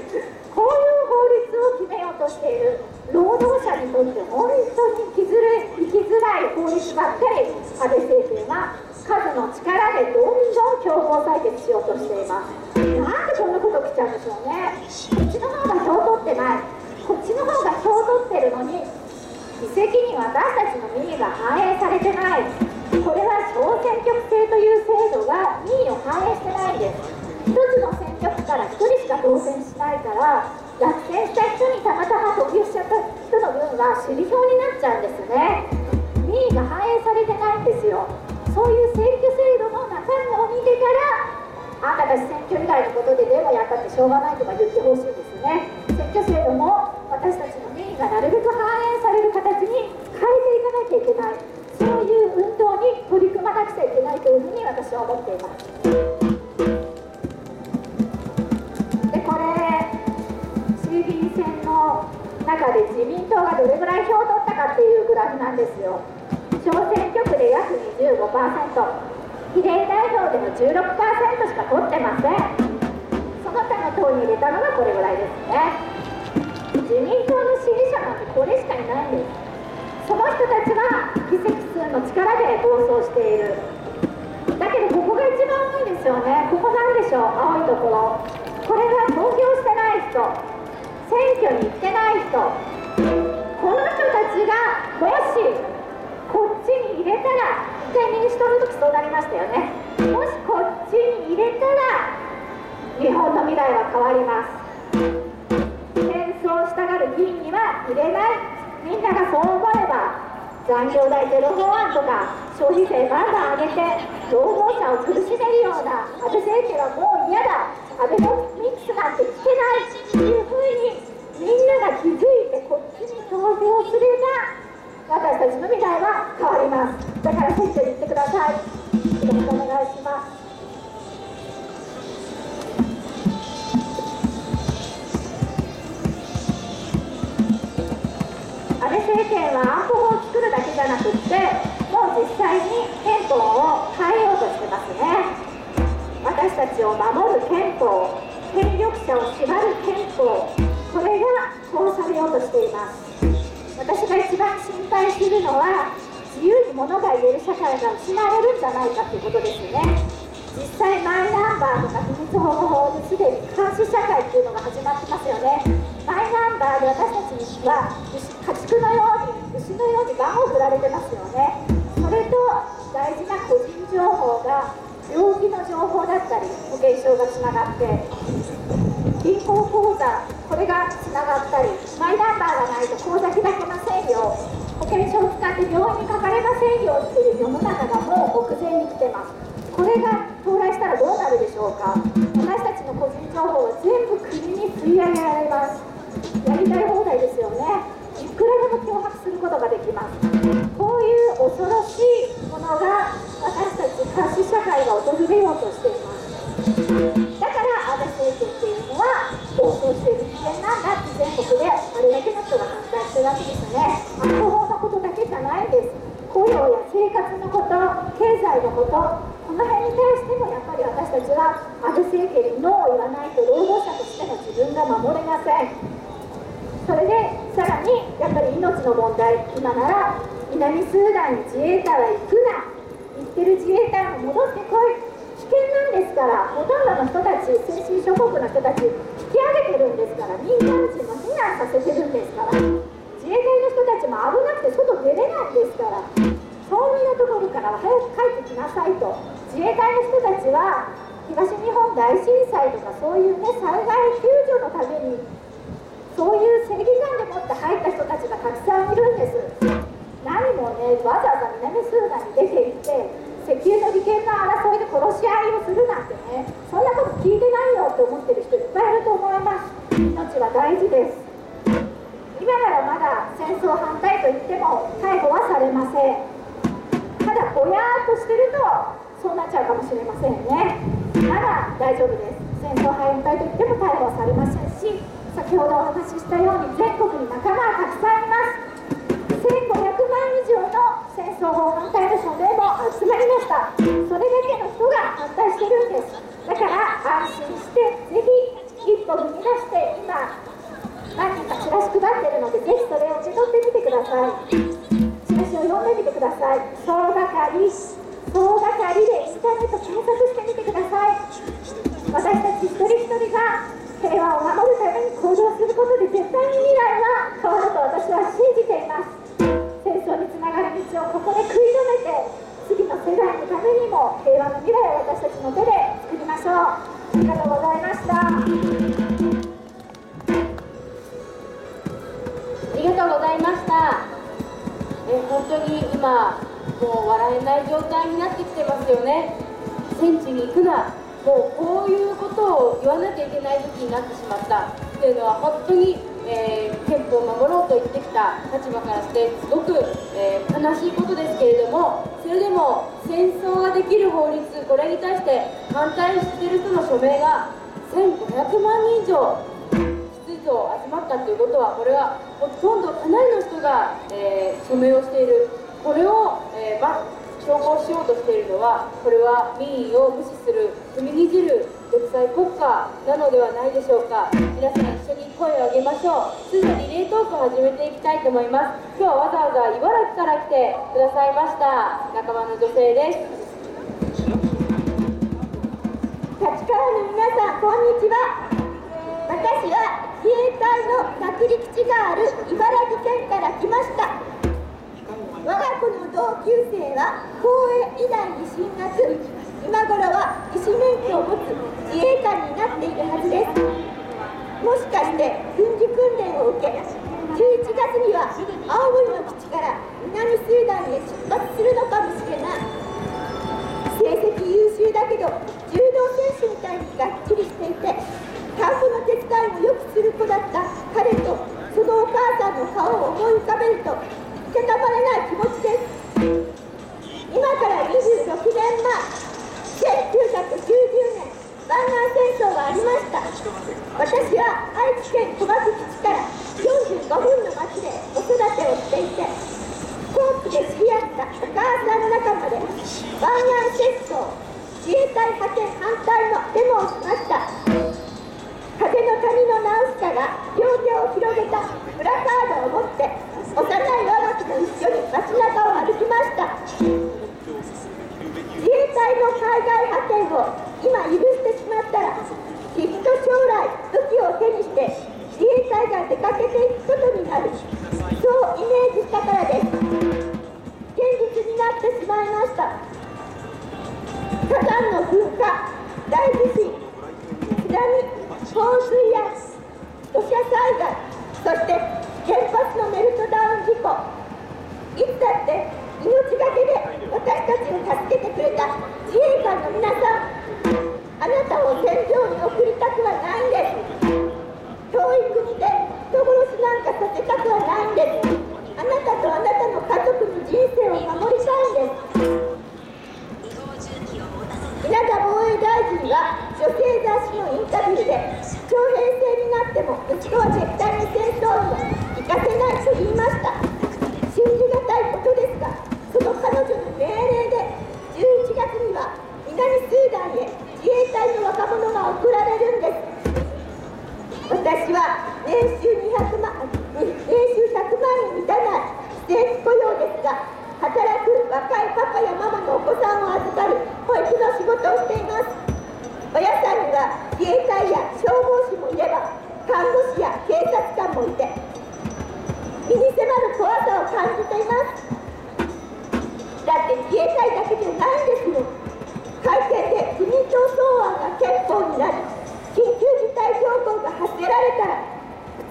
こういう法律を決めようとしている労働者にとって本当に生きづらい生きづらい法律ばっかり安倍政権は数の力でどんどん強行採決しようとしていますなんでこんなこと来ちゃうんでしょうねこっちの方が票取ってないこっちの方が票取ってるのに議席に私たちの民意が反映されてないこれは小選挙区制という制度が民意を反映してないんです一つの選挙区から1人しか当選しないから落選した人にたまたま投票しちゃった人の分は首里票になっちゃうんですね。民意が反映されてないんですよ。そういう選挙制度の中身を見てからあんたたち選挙以外のことでデモやったってしょうがないとか言ってほしいんですね。選挙制度も私たちの民意がなるべく反映される形に変えていかなきゃいけない。そういう運動に取り組まなくちゃいけないというふうに私は思っています。選の中で自民党がどれぐらい票を取ったかっていうグラフなんですよ。小選挙区で約25%比例代表でも16%しか取ってません。その他の党に入れたのがこれぐらいですね。自民党の支持者なんてこれしかいないんです。その人たちは議席数の力で暴走している。だけどここが一番多いですよね。ここなんでしょう。青いところ。これが投票してない人。選挙に行ってない人。この人たちがもしこっちに入れたら一回民主党の時そうなりましたよね。もしこっちに入れたら日本の未来は変わります。戦争したがる議員には入れない。みんながそう思えば残業代ゼロ法案とか消費税バンバン上げて労働者を苦しめるような安倍政権はもう嫌だ。安倍のミックスなんて聞けないっていうふうにみんなが気づいてこっちに投票すれば私たちの未来は変わります。だから選挙に行ってください。よろしくお願いします。安倍政権は安保法を作るだけじゃなくってもう実際に憲法を変えようとしてますね。私たちを守る憲法権力者を縛る憲法これがこうされようとしています。私が一番心配するのは自由に物が言える社会が失われるんじゃないかということですね。実際マイナンバーとか秘密保護法ですでに監視社会っていうのが始まってますよね。マイナンバーで私たちには家畜のように牛のように番を振られてますよね。それと大事な個人情報が病気の情報だったり保険証がつながって銀行口座これがつながったりマイナンバーがないと口座開けませんよ。保険証を使って病院にかかれませんよっていう世の中がもう目前に来てます。これがらどうなるでしょうか？私たちの個人情報は全部国に吸い上げられます。やりたい放題ですよね。いくらでも脅迫することができます。こういう恐ろしいものが私たち監視社会が訪れようとしています。だから安倍政権っていうのは暴走している危険なんだって全国であれだけの人が反対してるわけですね。安保法のことだけじゃないです。雇用や生活のこと経済のことこの辺に対してもやっぱり私たちは安倍政権にノーを言わないと労働者としての自分が守れません。それでさらにやっぱり命の問題。今なら南スーダンに自衛隊は行くな。行ってる自衛隊も戻ってこい。危険なんですからほとんどの人たち先進諸国の人たち引き上げてるんですから民間人も避難させてるんですから自衛隊の人たちも危なくて外出れないんですからそういうところからは早く帰ってきなさいと。自衛隊の人たちは東日本大震災とかそういうね災害救助のためにそういう正義感でもって入った人たちがたくさんいるんです。何もねわざわざ南スーダンに出て行って石油の利権の争いで殺し合いをするなんてねそんなこと聞いてないよって思ってる人いっぱいいると思います。命は大事です。今ならまだ戦争反対と言っても逮捕はされません。ただぼやーっとしてるとそうなっちゃうかもしれませんね。まだ大丈夫です。戦争反対と言っても逮捕されませんし先ほどお話ししたように全国に仲間はたくさんいます。1500万以上の戦争法反対の署名も集まりました。それだけの人が反対してるんです。だから安心してぜひ一歩踏み出して今何人かチラシ配ってるのでぜひそれを受け取ってみてください。を読んでみてください。総がかり総がかりでインターネット検索してみてください。私たち一人一人が平和を守るために行動することで絶対に未来は変わると私は信じています。戦争につながる道をここで食い止めて次の世代のためにも平和の未来を私たちの手で作りましょう。ありがとうございましたありがとうございました。え本当に今もう笑えない状態になってきてますよね。戦地に行くな。もうこういうことを言わなきゃいけない時期になってしまったっていうのは本当に、えー憲法を守ろうと言ってきた立場からしてすごく、えー悲しいことですけれどもそれでも戦争ができる法律これに対して反対している人の署名が1500万人以上を集まったということはこれはほとんどかなりの人が、えー署名をしている。これを、えーま、証拠しようとしているのはこれは民意を無視する踏みにじる国際国家なのではないでしょうか。皆さん一緒に声を上げましょう。すぐリレートークを始めていきたいと思います。今日はわざわざ茨城から来てくださいました仲間の女性です。立川の皆さんこんにちは私は自衛隊の学力地がある茨城県から来ました。我が子の同級生は公営医大に進学。今頃は医師免許を持つ自衛官になっているはずです。もしかして軍事訓練を受け11月には青森の基地から南スーダンへ出発するのかもしれない。成績優秀だけど柔道選手みたいにがっちりしていて田んぼの手伝いもよくする子だった。彼とそのお母さんの顔を思い浮かべるといたたまれない気持ちです。今から26年前1990年湾岸戦争がありました。私は愛知県小牧基地から45分の町で子育てをしていてコープで知り合ったお母さん仲間で湾岸戦争自衛隊派遣反対のデモをしました。風の谷のナウシカが両手を広げたプラカードを持って幼い我が子と一緒に街中を歩きました。自衛隊の海外派遣を今許してしまったらきっと将来武器を手にして自衛隊が出かけていくことになる。そうイメージしたからです。現実になってしまいました。火山の噴火大地震津波洪水や土砂災害そして原発のメルトダウン事故。いつだって命がけで私たちを助けてくれた自衛官の皆さん。あなたを戦場に送りたくはないんです。遠い国で人殺しなんかさせたくはないんです。あなたとあなたの家族の人生を守りたいんです。稲田防衛大臣は女性雑誌のインタビューで徴兵制になっても息子は絶対に戦争に行かせないと言いました。信じがたいことですがその彼女の命令で11月には南スーダンへ自衛隊の若者が送られるんです。私は年収200万年収100万に満たない非正規雇用ですが働く若いパパやママのお子さんを預かるの仕事をしています。親さんには自衛隊や消防士もいれば看護師や警察官もいて身に迫る怖さを感じています。だって自衛隊だけじゃないんですもん会見で自民党草案が憲法になり緊急事態条項が発せられたら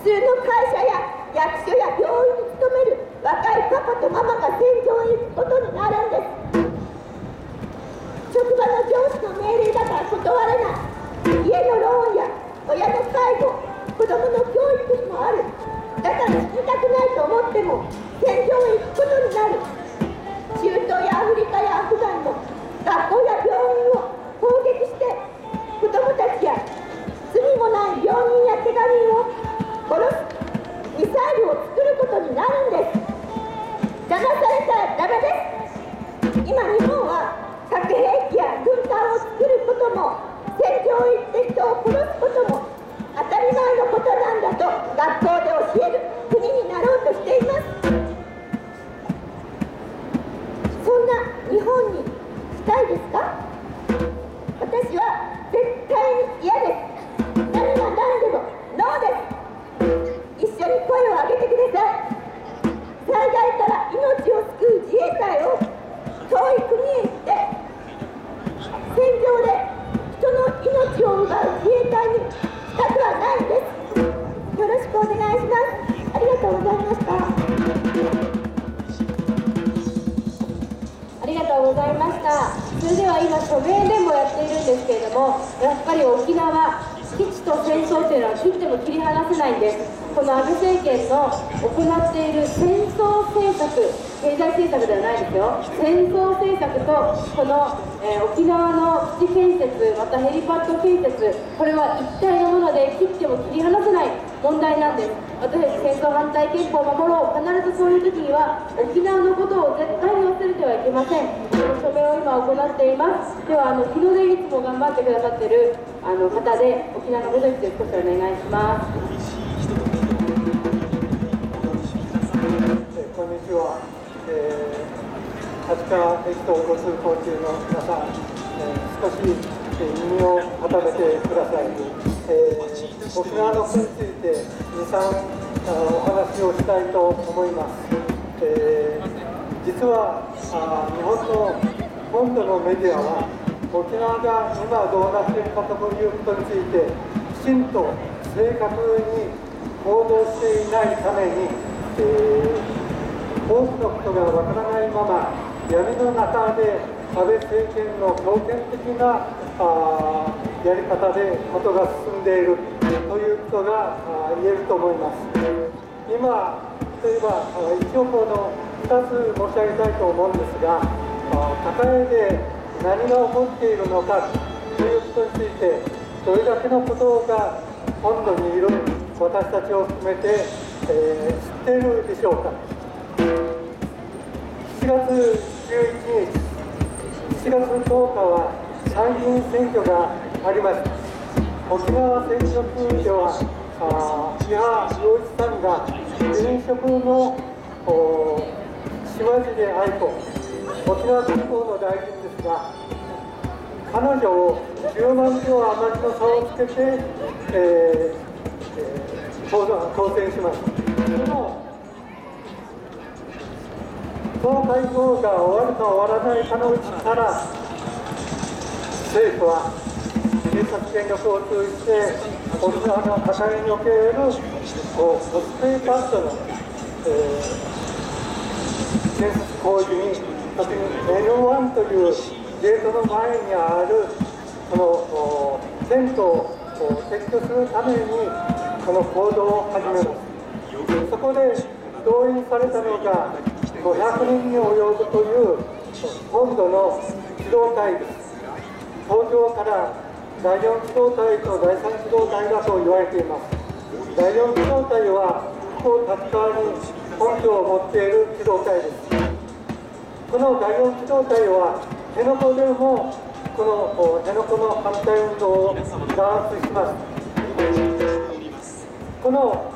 普通の会社や役所や病院に勤める若いパパとママが戦場へ行くことになるんです。断れない家のローンや親の介護子供の教育費もあるだから死にたくないと思っても戦場へ行くことになる中東やアフリカやアフガンの学校や病院を攻撃して子供たちや罪もない病人や怪我人を殺すミサイルを作ることになるんです騙されたらダメです今日本は核兵器や軍艦を作ることも戦場へ行って人を殺すことも当たり前のことなんだと学校で教える国になろうとしています。そんな日本にしたいですか？私は絶対に嫌です。何が何でもノーです。一緒に声を上げてください。災害から命を救う自衛隊を遠い国へ行って戦場で人の命を奪う自衛隊にしたくはないんです。よろしくお願いします。ありがとうございました。ありがとうございました。それでは今署名でもやっているんですけれどもやっぱり沖縄基地と戦争というのは切っても切り離せないんです。この安倍政権の行っている戦争政策経済政策ではないですよ。戦争政策とこの、えー沖縄の基地建設またヘリパッド建設これは一体のもので切っても切り離せない問題なんです。私たち戦争反対憲法を守ろう。必ずそういう時には沖縄のことを絶対に忘れてはいけません。その署名を今行っています。ではあの日の出いつも頑張ってくださってるあの方で沖縄のことについて少しお願いします。こんにちは、えー、立川駅とご通行中の皆さん、えー少し、えー耳を傾けてください、えー沖縄のことについて23あお話をしたいと思います、えー実はあ日本の本土のメディアは沖縄が今どうなっているかということについてきちんと正確に報道していないために、えー多くのことがわからないまま闇の中で安倍政権の強権的なあやり方でことが進んでいるということが言えると思います。今例えば一応この2つ申し上げたいと思うんですがあ高江で何が起こっているのかということについてどれだけのことが本土にいる私たちを含めて、えー知っているでしょうか。7月11日、7月10日は参議院選挙がありました。沖縄選挙区では、あー木原洋一さんが現職の島尻愛子、沖縄国交の大臣ですが、彼女を10万票余りの差をつけて、えーえー当選しました。そのその会合が終わるか終わらないかのうちから政府は警察権力を通じて沖縄の高いにおけるこうコスの、えー建設工事に特に N1 というゲートの前にあるこのテントを撤去するためにこの行動を始めます。そこで動員されたのが500人に及ぶという本土の機動隊です。東京から第4機動隊と第3機動隊だと言われています。第4機動隊はここ立川に本拠を持っている機動隊です。この第4機動隊は辺野古でもこの辺野古の反対運動を弾圧しました。この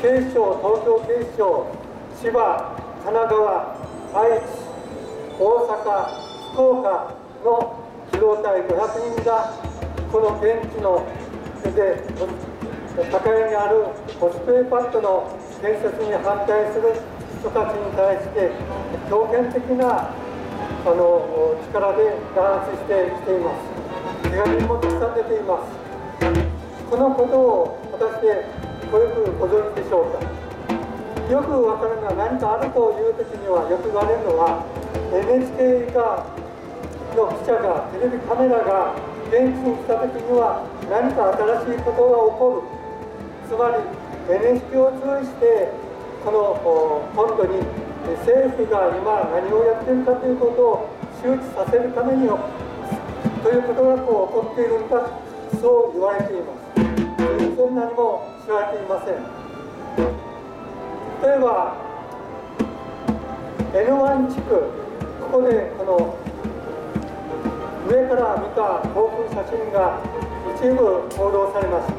警視庁、東京警視庁、千葉、神奈川、愛知、大阪、福岡の機動隊500人がこの現地ので高屋にあるコスプレパッドの建設に反対する人たちに対して強権的なあの力で弾圧してきています。手紙もたくさん出ています。このことを果たしてこういうふうご存知でしょうか？よくわかるのは何かあるという時にはよく言われるのは NHK がの記者がテレビカメラが現地に来た時には何か新しいことが起こる。つまり NHK を通じてこの本土に政府が今何をやっているかということを周知させるためにということがこう起こっているんだ。そう言われています。全然何も知られていません。例えば N1 地区ここでこの上から見た航空写真が一部報道されます。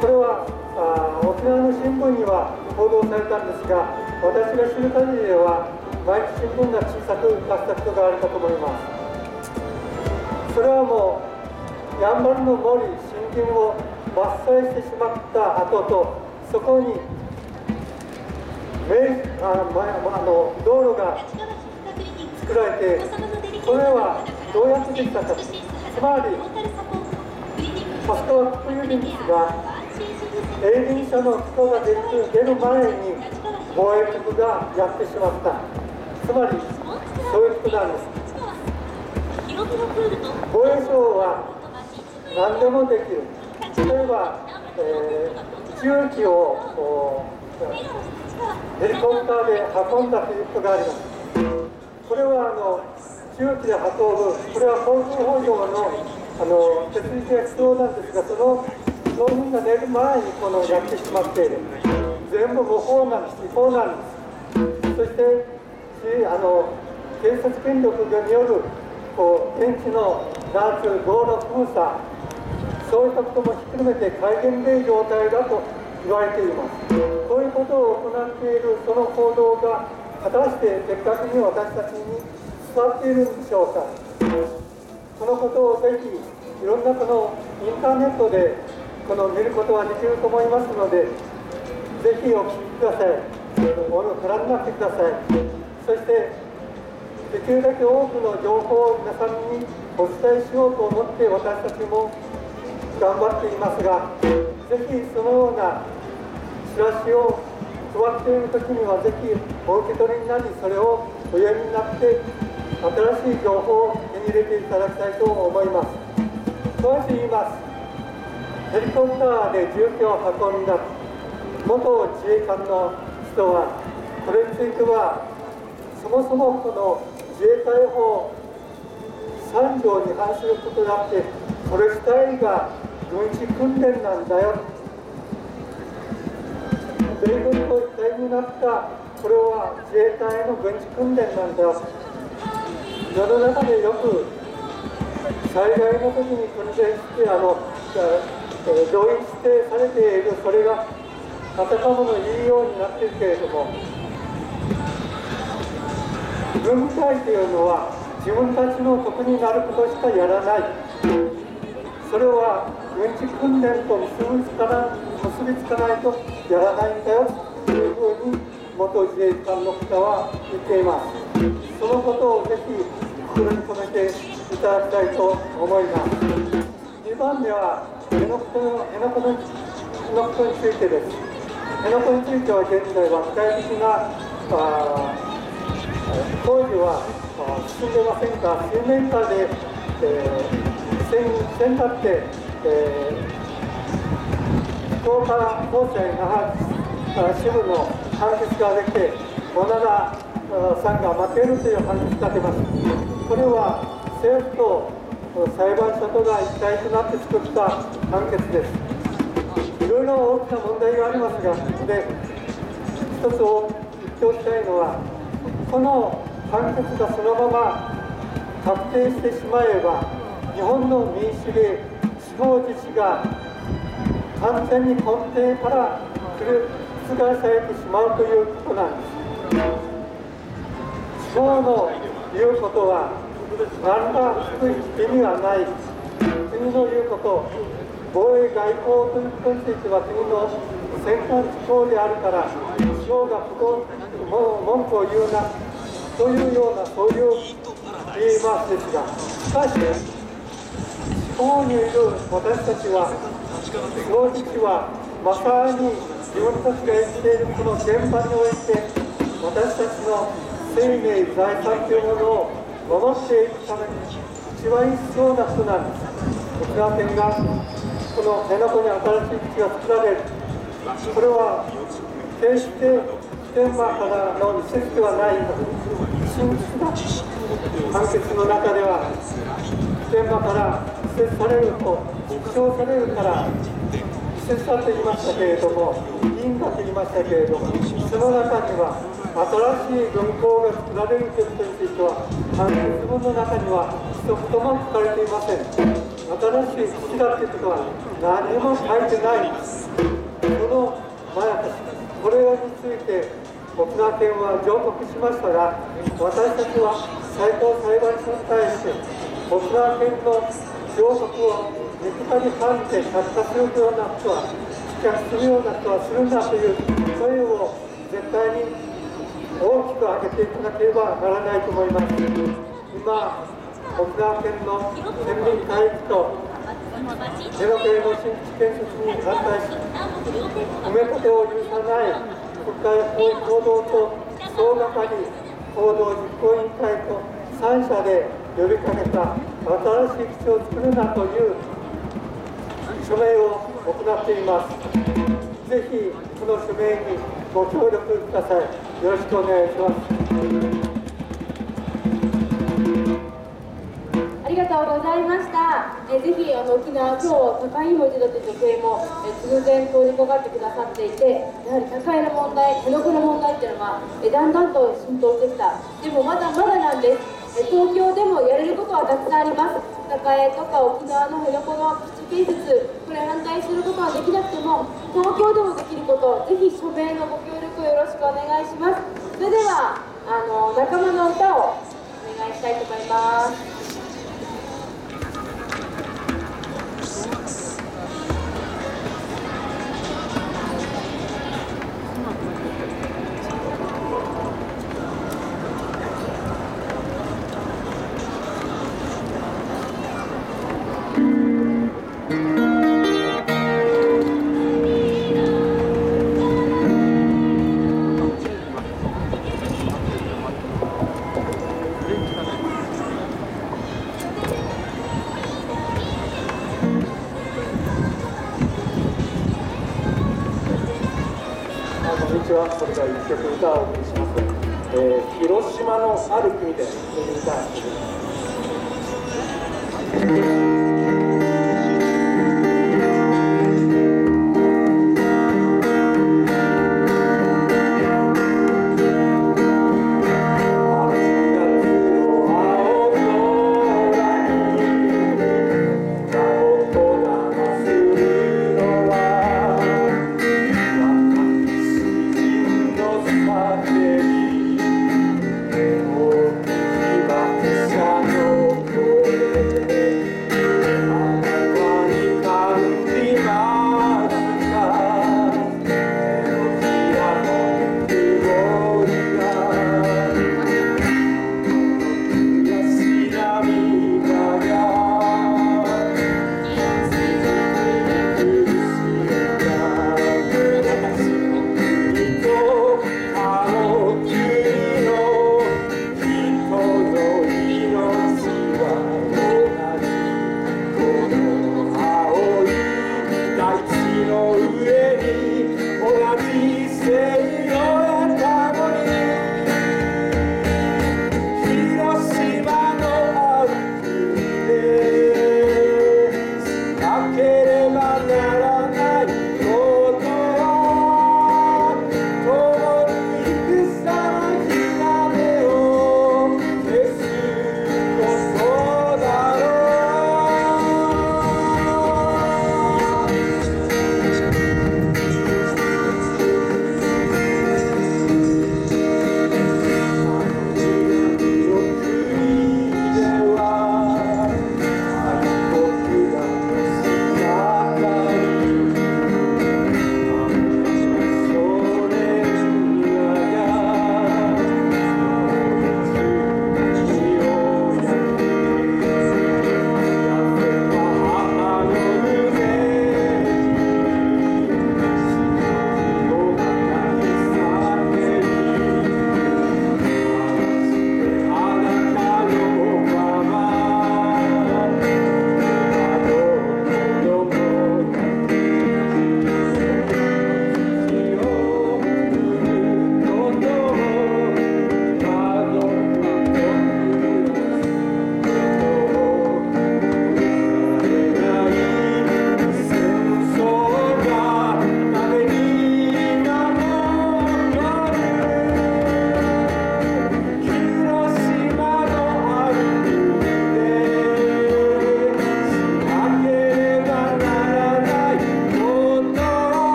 これはあ沖縄の新聞には報道されたんですが私が知る限りでは毎日新聞が小さく出したことがあるかと思います。それはもうやんばるの森森林を伐採してしまった後とそこにめあ、まあの道路が作られてこれはどうやってできたか。つまりパスタはこういうんですが営林署の人が出る出る前に防衛局がやってしまった。つまりそういうことなんです。防衛省は何でもできる。例えば、えー、重機をヘリコプターで運んだということがあります。これはあの重機で運ぶこれは航空法上のあの手続きが必要なんですがその農民が寝る前にこのやってしまっている。全部無法なんです。違法なんです。そしてあの警察権力によるこう現地の弾圧道路封鎖。そういったこともひっくるめて戒厳令状態だと言われていますこういうことを行っているその行動が果たして的確に私たちに伝わっているんでしょうか。そのことをぜひいろんなこのインターネットでこの見ることはできると思いますのでぜひお聞きください。おご覧になってください。そしてできるだけ多くの情報を皆さんにお伝えしようと思って私たちも頑張っていますがぜひそのようなチラシを配っている時にはぜひお受け取りになりそれをお読みになって新しい情報を手に入れていただきたいと思います。詳しく言いますヘリコプターで重機を運んだ元自衛官の人はこれについてはそもそもこの自衛隊法3条に反することであってこれ自体が軍事訓練なんだよ。米軍と一体になった。これは自衛隊の軍事訓練なんだ。よ世の中でよく災害の時に訓練してあの動員指定されている。それがカタカナの言いようになっているけれども。軍隊というのは自分たちの得になることしかやらない。それは軍事訓練と結びつかな結びつかないとやらないんだよというふうに元自衛官の方は言っていますそのことをぜひ心に込めていただきたいと思います2番目は辺野古の辺野古の辺野古についてです辺野古については現在は具体的なあ工事は進んでませんが水面下で、えー、先だって、えー、福岡高裁那覇支部の判決が出て小長さんが負けるという判決が出ますこれは政府と裁判所とが一体となって作った判決です。いろいろ大きな問題がありますがで一つを言っておきたいのはこの判決がそのまま確定してしまえば日本の民主主義地方自治が完全に根底から覆されてしまうということなんです地方の言うことは何ら意味はない国の言うこと防衛外交ということについては国の戦艦地方であるから地方が不合文句を言うなというようなそういう言い回しですがしかし地方にいる私たちは正直はまさに自分たちが生きているこの現場において私たちの生命財産というものを守っていくために一番必要な人なんです沖縄県がこの辺野古に新しい基地が作られるこれは決して天間からの移設ではない真実な判決の中では天間から移設されると縮小されるから移設だと言いましたけれども議員だと言いましたけれどもその中には新しい軍港が作られるということについては判決文の中には一言も書かれていません。新しい基地だということは何も書いてない。んですその前これについて沖縄県は上告しましたが私たちは最高裁判所に対して沖縄県の上告を肉体に感じて却下するような人は棄却するような人はするんだという声を絶対に大きく上げていかなければならないと思います今沖縄県の県民会議とゼロ系の新基地建設に反対し埋め立てを許さない国会行動と総がかり行動実行委員会と3者で呼びかけた新しい基地を作るなという署名を行っていますぜひこの署名にご協力くださいよろしくお願いしますありがとうございました、えぜひあの沖縄今日高い文字だという女性も、え偶然通りかかってくださっていてやはり高いの問題辺野古の問題っていうのが、えだんだんと浸透してきた。でもまだまだなんです、東京でもやれることはたくさんあります。栄とか沖縄の辺野古の基地建設これ反対することはできなくても東京でもできることぜひ署名のご協力をよろしくお願いします。それではあの仲間の歌をお願いしたいと思います。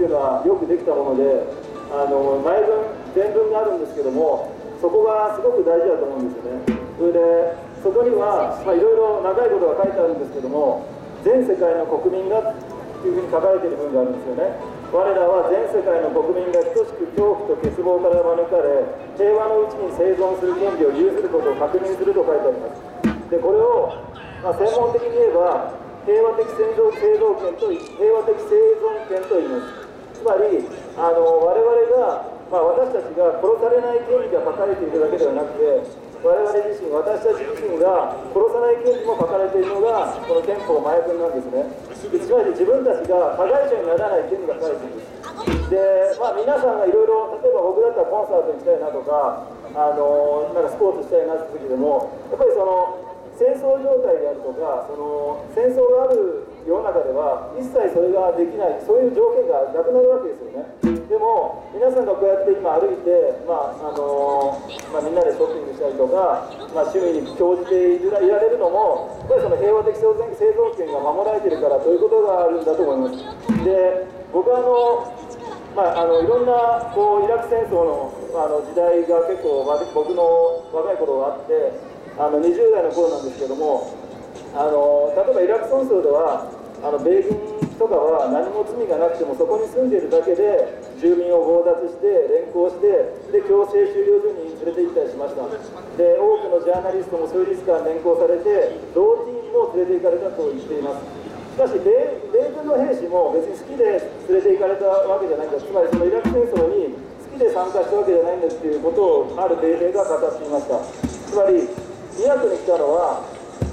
っていうのはよくできたもので、あの前文、前文があるんですけども、そこがすごく大事だと思うんですよね。それでそこには、まあ、いろいろ長いことが書いてあるんですけども、全世界の国民がというふうに書かれている部分があるんですよね。我らは全世界の国民が等しく恐怖と欠乏から招かれ、平和のうちに生存する権利を有することを確認すると書いてあります。で、これを、まあ、専門的に言えば、平和的生存権と平和的生存権と言います。つまり、あの我々が、まあ、私たちが殺されない権利が書かれているだけではなくて、我々自身、私たち自身が殺さない権利も書かれているのが、この憲法前文なんですね。でつまり自分たちが加害者にならない権利が書かれているです。で、まあ、皆さんがいろいろ、例えば僕だったらコンサート行きたいなとか、あのなんかスポーツしたいなって時でも、やっぱりその、戦争状態であるとかその戦争がある世の中では一切それができないそういう条件がなくなるわけですよね。でも皆さんがこうやって今歩いて、まああのまあ、みんなでショッピングしたりとか、まあ、趣味に興じていられるのもやっぱりその平和的生存生存権が守られてるからということがあるんだと思います。で僕はあのまあ、あのいろんなこうイラク戦争のあの時代が結構僕の若い頃があってあの20代の頃なんですけどもあの例えばイラク戦争ではあの米軍とかは何も罪がなくてもそこに住んでいるだけで住民を強奪して連行してで強制収容所に連れて行ったりしました。で多くのジャーナリストも数日間連行されて同時にも連れて行かれたと言っています。しかし米軍の兵士も別に好きで連れて行かれたわけじゃないんだ。つまりそのイラク戦争に好きで参加したわけじゃないんですっていうことをある米兵が語っていました。つまりイラクに来たのは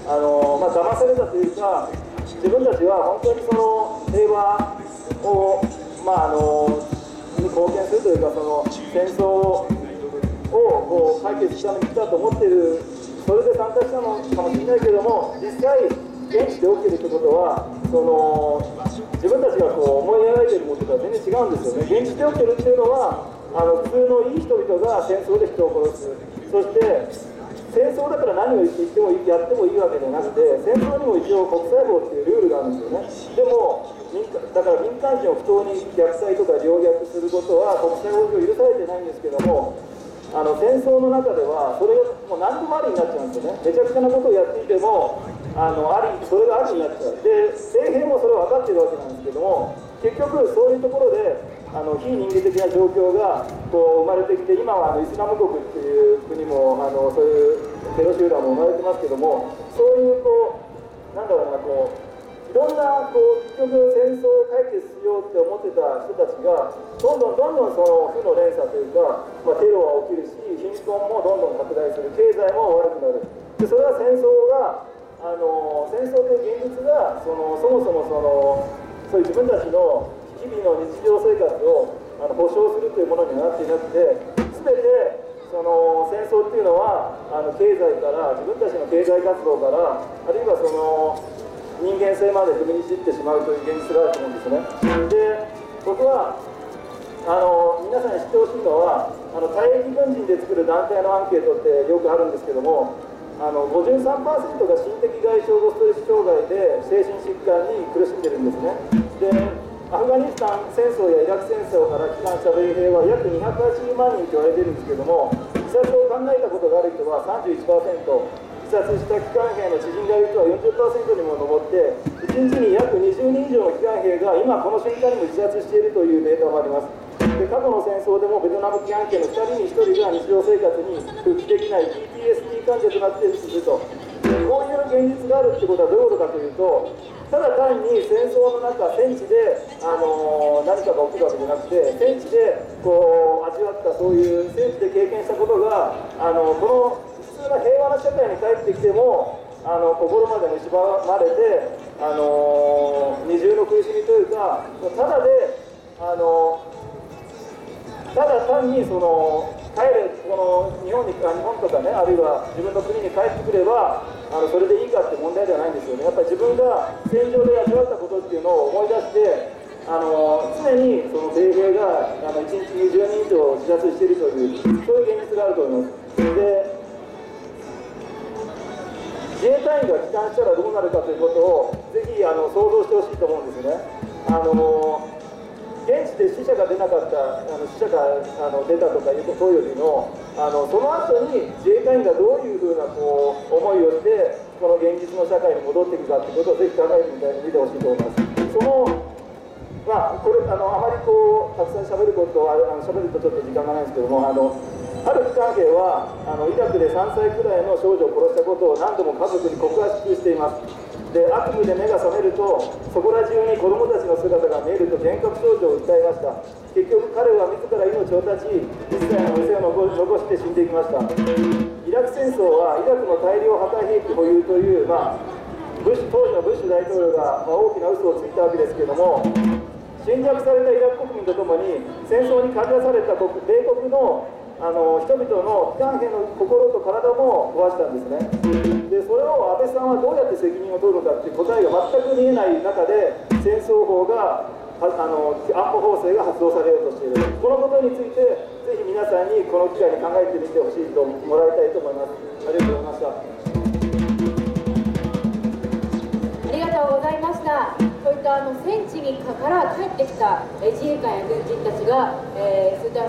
あの、まあ、騙されたというか自分たちは本当にその平和を、まあ、あのに貢献するというかその戦争をこう解決するために来たと思っているそれで参加したのかもしれないけれども実際現地で起きてるってことはその自分たちがこう思い描いているものとは全然違うんですよね。現地で起きてるっていうのはあの普通のいい人々が戦争で人を殺す。そして戦争だから何を言ってもやってもいいわけじゃなくて戦争にも一応国際法っていうルールがあるんですよね。でも民間だから民間人を不当に虐待とか陵虐することは国際法上許されてないんですけどもあの戦争の中ではそれがもう何でもありになっちゃうんですよね。めちゃくちゃなことをやっていてもあのありそれがありになっちゃう。で政兵もそれ分かってるわけなんですけども結局そういうところであの非人間的な状況がこう生まれてきて今はあのイスラム国っていう国もあのそういうテロ集団も生まれてますけどもそういうこうなんだろうなこういろんなこう結局戦争を解決しようって思ってた人たちがどんどんどんどんその負の連鎖というか、まあ、テロは起きるし貧困もどんどん拡大する経済も悪くなるでそれは戦争があの戦争という現実がそのそもそもそのそういう自分たちの日々の日常生活をあの保障するというものにはなっていなくて全てその戦争っていうのはあの経済から自分たちの経済活動からあるいはその人間性まで踏みにじってしまうという現実があると思うんですね。で僕はあの皆さんに知ってほしいのはあの退役軍人で作る団体のアンケートってよくあるんですけどもあの53%が心的外傷後ストレス障害で精神疾患に苦しんでるんですね。でアフガニスタン戦争やイラク戦争から帰還した米兵は約280万人と言われてるんですけども2021殺を考えたことがある人は31%自殺した機関兵の知人がいる人は40%にも上って1日に約20人以上の機関兵が今この瞬間にも自殺しているというデータもあります。で過去の戦争でもベトナム機関兵の2人に1人が日常生活に復帰できない PTSD 患者となっているとこういう現実があるってことはどういうことかというとただ単に戦争の中戦地で、あの何かが起きるわけじゃなくて戦地でこう味わったそういう戦地で経験したことがあのこの普通の平和な社会に帰ってきてもあの心まで蝕まれて、あの二重の苦しみというかただで、あのただ単にその帰れこの日本に日本とかねあるいは自分の国に帰ってくればあのそれでいいかって問題ではないんですよね。やっぱり自分が戦場で味わったことっていうのを思い出してあの常にその米兵があの1日に10人以上自殺しているというそういう現実があると思います。で自衛隊員が帰還したらどうなるかということをぜひあの想像してほしいと思うんですね。あの現地で死者が出なかったあの死者があの出たとかいうことよりもあのその後に自衛隊員がどういうふうなこう思いをしてこの現実の社会に戻っていくかということをぜひ考えてみてみてほしいと思います。そのまあこれあのあまりこうたくさん喋ることはあの喋るとちょっと時間がないんですけどもあのある機関兵はあのイラクで3歳くらいの少女を殺したことを何度も家族に告白しています。で悪夢で目が覚めるとそこら中に子供たちの姿が見えると幻覚症状を訴えました。結局彼は自ら命を絶ち一切の店を残残して死んでいきました。イラク戦争はイラクの大量破壊兵器保有という、まあ、当時のブッシュ大統領が、まあ、大きな嘘をついたわけですけども侵略されたイラク国民とともに戦争に駆り出された米国のあの人々の機関兵の心と体も壊したんですね。でそれを安倍さんはどうやって責任を取るのかっていう答えが全く見えない中で戦争法があの安保法制が発動されようとしている。このことについてぜひ皆さんにこの機会に考えてみてほしいともらいたいと思います。ありがとうございました。ありがとうございました。こういったあの戦地にから帰ってきた自衛官や軍人たちが、えーそういった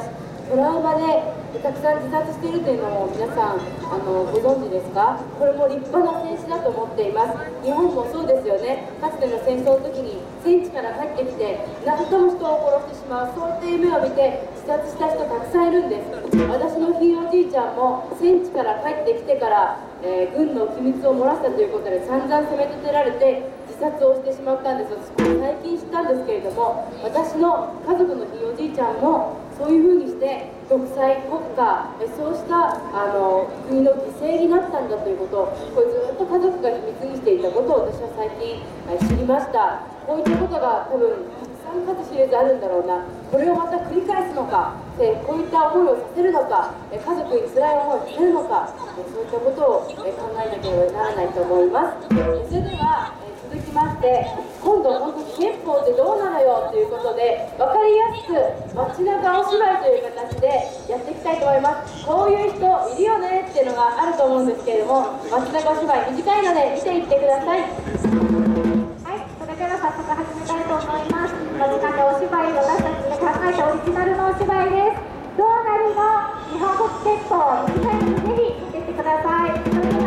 トラウマでたくさん自殺しているというのも皆さんあのご存知ですか？これも立派な戦死だと思っています。日本もそうですよね。かつての戦争の時に戦地から帰ってきて何とも人を殺してしまう。そういった夢を見て自殺した人たくさんいるんです。私のひいおじいちゃんも戦地から帰ってきてから、えー軍の機密を漏らしたということで散々責め立てられて自殺をしてしまったんです。私これ最近知ったんですけれども私の家族のひいおじいちゃんもそういうふうにして独裁国家そうしたあの国の犠牲になったんだということをこれずっと家族が秘密にしていたことを私は最近知りました。こういったことが多分たくさん数知れずあるんだろうな。これをまた繰り返すのかこういった思いをさせるのか家族に辛い思いをさせるのかそういったことを考えなければならないと思います。それでは続きまして今度本当に憲法ってどうなのよということで分かりやすく街中お芝居という形でやっていきたいと思いますこういう人いるよねっていうのがあると思うんですけれども街中お芝居短いので見ていってくださいはい、それでは早速始めたいと思います。街中お芝居、私たちで考えたオリジナルのお芝居です。どうなるの？日本国憲法、短いのでぜひ見てってください。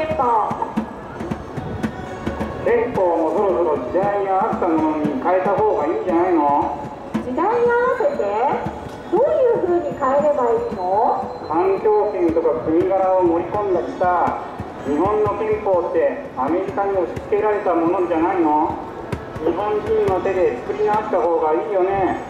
憲法。憲法もそろそろ時代に合ったものに変えた方がいいんじゃないの？時代に合わせて、どういう風に変えればいいの？環境権とか国柄を盛り込んだりさ日本の憲法ってアメリカに押し付けられたものじゃないの？日本人の手で作り直した方がいいよね。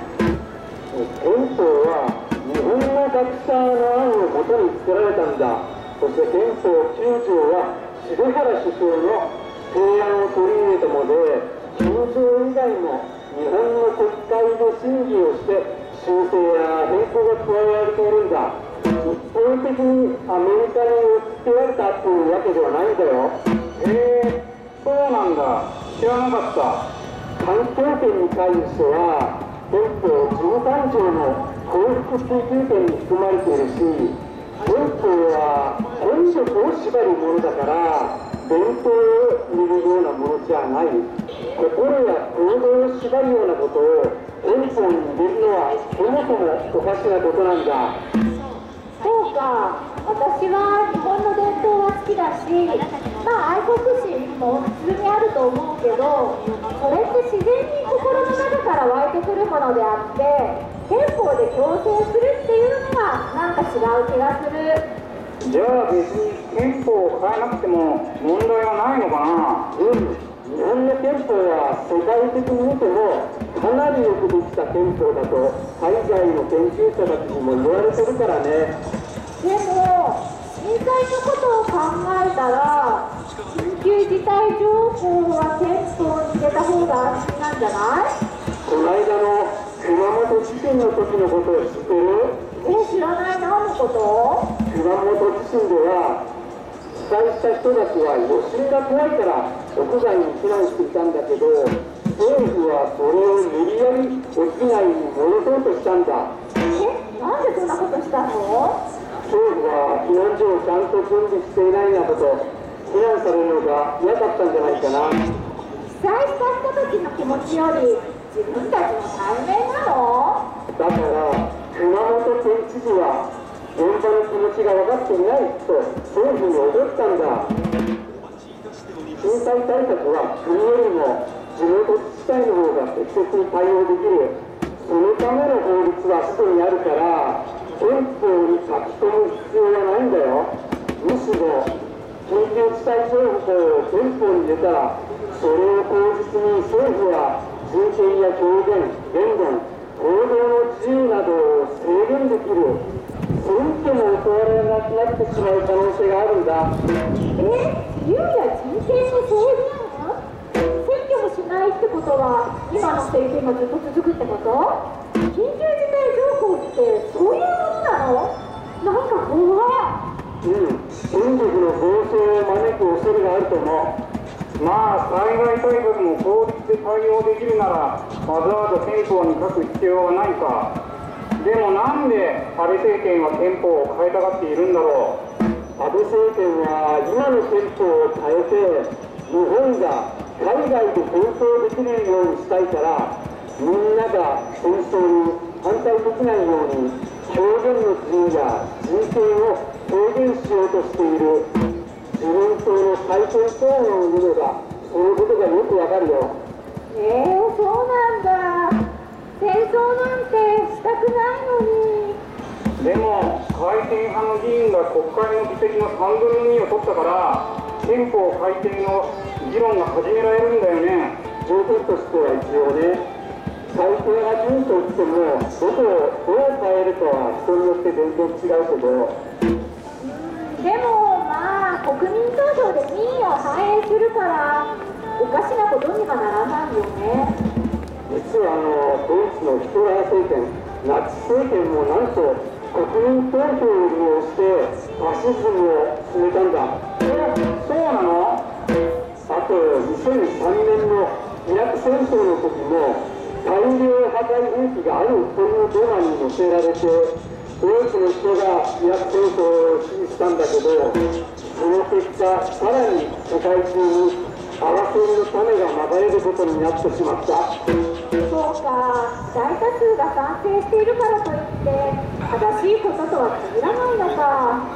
憲法は日本の学者の案をもとに作られたんだそして憲法9条は重原首相の提案を取り入れたもので9条以外も日本の国会で審議をして修正や変更が加えられているんだ。一方的にアメリカに押し付けられたというわけではないんだよ。へえそうなんだ。知らなかった。環境権に関しては憲法13条の幸福追求権に含まれているし憲法は権力を縛るものだから伝統を見るようなものじゃない。心や行動を縛るようなことを憲法に入れるのはそもそもおかしなことなんだ。そうか私は日本の伝統は好きだしまあ愛国心も普通にあると思うけどそれって自然に心の中から湧いてくるものであって憲法で強制するってはなんか違う気がするじゃあ別に憲法を変えなくても問題はないのかな？うん。日本の憲法は世界的に見てもかなりよくできた憲法だと海外の研究者たちにも言われてるからね。でも震災のことを考えたら緊急事態情報は憲法に入れた方が安心なんじゃない？この間の熊本地震の時のことを知ってる？え知らない何のこと熊本地震では被災した人たちは余震が怖いから屋外に避難していたんだけど政府はそれを無理やり屋外に戻そうとしたんだ。えなんでそんなことしたの？政府は避難所をちゃんと準備していないなこと避難されるのが嫌だったんじゃないかな。被災した人たちの気持ちより自分たちの対面なの？だから熊本県知事は現場の気持ちが分かっていないと政府に怒ったんだ。震災対策は国よりも地元自治体の方が適切に対応できる。そのための法律はすでにあるから憲法に書き込む必要はないんだよ。むしろ緊急事態情報を憲法に入れた。らそれを口実に政府は人権や表現言論行動の自由などを制限できる選挙も行われなくなってしまう可能性があるんだ。え自由や人権の制限選挙もしないってことは今の政権がずっと続くってこと？緊急事態情報ってそういうものなの？なんか怖うん権力の暴走を招く恐れがあると思うまあ災害対策も法律で対応できるならわざわざ憲法に書く必要はないか。でもなんで安倍政権は憲法を変えたがっているんだろう。安倍政権は今の憲法を変えて日本が海外で紛争できるようにしたいからみんなが戦争に反対できないように表現の自由や人権を制限しようとしている。自民党の改憲法案を見ればそのことがよくわかるよ。えー、そうなんだ。戦争なんてしたくないのに。でも改憲派の議員が国会の議席の3分の2を取ったから憲法改憲の議論が始められるんだよね。条件としては一応ね。改憲が順といってもどこをどう変えるかは人によって全然違うけど。でもまあ国民投票で民意を反映するからおかしなことにはならないよね。実はあのドイツのヒトラー政権ナチス政権もなんと国民投票を利用してファシズムを進めたんだ。えそうなの？あと2003年のイラク戦争の時も大量破壊兵器があるというデマに乗せられて多くの人がイラク戦争を支持したんだけどその結果さらに世界中に争いの種がまかれることになってしまった。そうか大多数が賛成しているからといって正しいこととは限らないのか。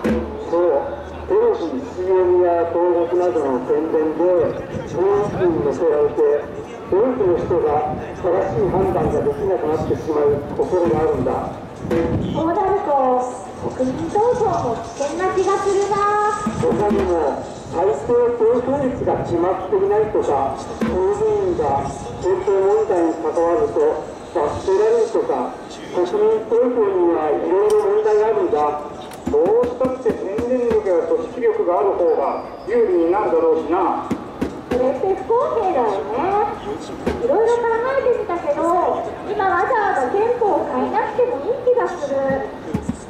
そうテレビ CM や広告などの宣伝で雰囲気に乗せられて多くの人が正しい判断ができなくなってしまう恐れがあるんだ。こうなると国民投票も危険な気がするな他にも最低投票率が決まっていないとか公務員が投票問題に関わると罰せられるとか国民投票にはいろいろ問題があるんだどうしたって宣伝力や組織力がある方が有利になるだろうしな。それって不公平だよね。いろいろ考えてみたけど今わざわざ憲法を変えなくてもいい気がする。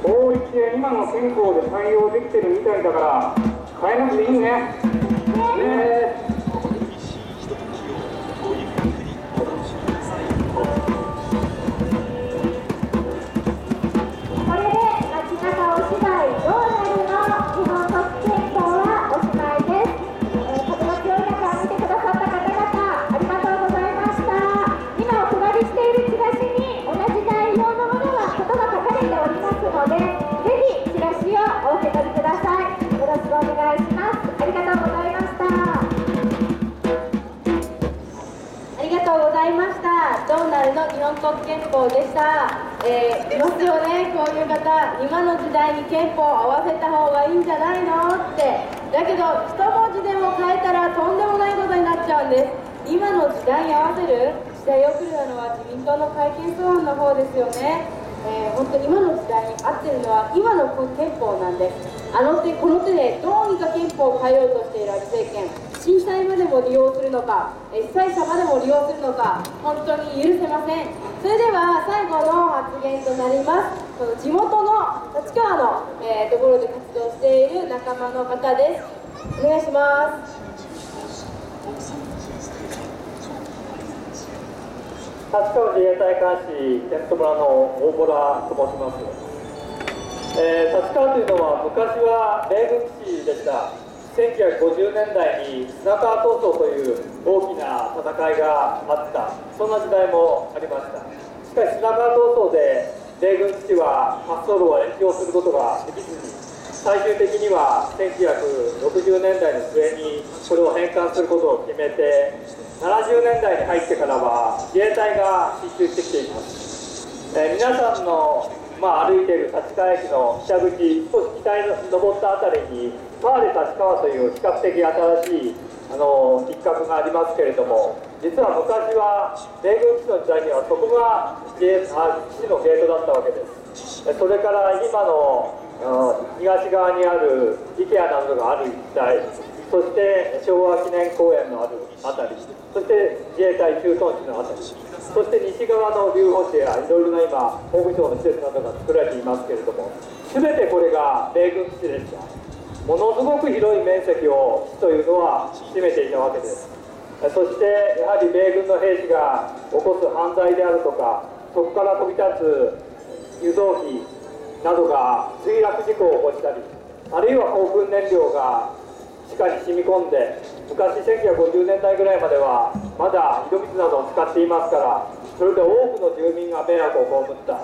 法律で今の選考で採用できてるみたいだから変えなくていいね。ね。えの？日本国憲法でした、えーいますよね？こういう方今の時代に憲法を合わせた方がいいんじゃないの？って。だけど一文字でも変えたらとんでもないことになっちゃうんです。今の時代に合わせる？時代遅れなのは自民党の改憲草案の方ですよね。えー本当に今の時代に合ってるのは今の憲法なんです。あの手この手でどうにか憲法を変えようとしている安倍政権震災までも利用するのか被災者までも利用するのか本当に許せません。それでは最後の発言となります。この地元の立川の、えーところで活動している仲間の方です。お願いします。立川自衛隊監視テント村の大洞と申します、えー立川というのは昔は米軍基地でした。1950年代に砂川闘争という大きな戦いがあった。そんな時代もありました。しかし砂川闘争で米軍基地は滑走路を延長することができずに最終的には1960年代の末にこれを返還することを決めて70年代に入ってからは自衛隊が支出してきています、えー皆さんの、まあ、歩いている立川駅の北口少し北に登ったあたりにパーレ立川という比較的新しいあの一角がありますけれども実は昔は米軍基地の時代にはそこが自衛あ基地のゲートだったわけですそれから今の東側にある IKEA などがある一帯そして昭和記念公園のあるあたりそして自衛隊駐屯地のあたりそして西側の留保地やいろいろな今法務省の施設などが作られていますけれども全てこれが米軍基地でしたものすごく広い面積を基地というのは占めていたわけです。そしてやはり米軍の兵士が起こす犯罪であるとかそこから飛び立つ輸送機などが墜落事故を起こしたりあるいは航空燃料が地下に染み込んで昔1950年代ぐらいまではまだ井戸水などを使っていますからそれで多くの住民が迷惑を被った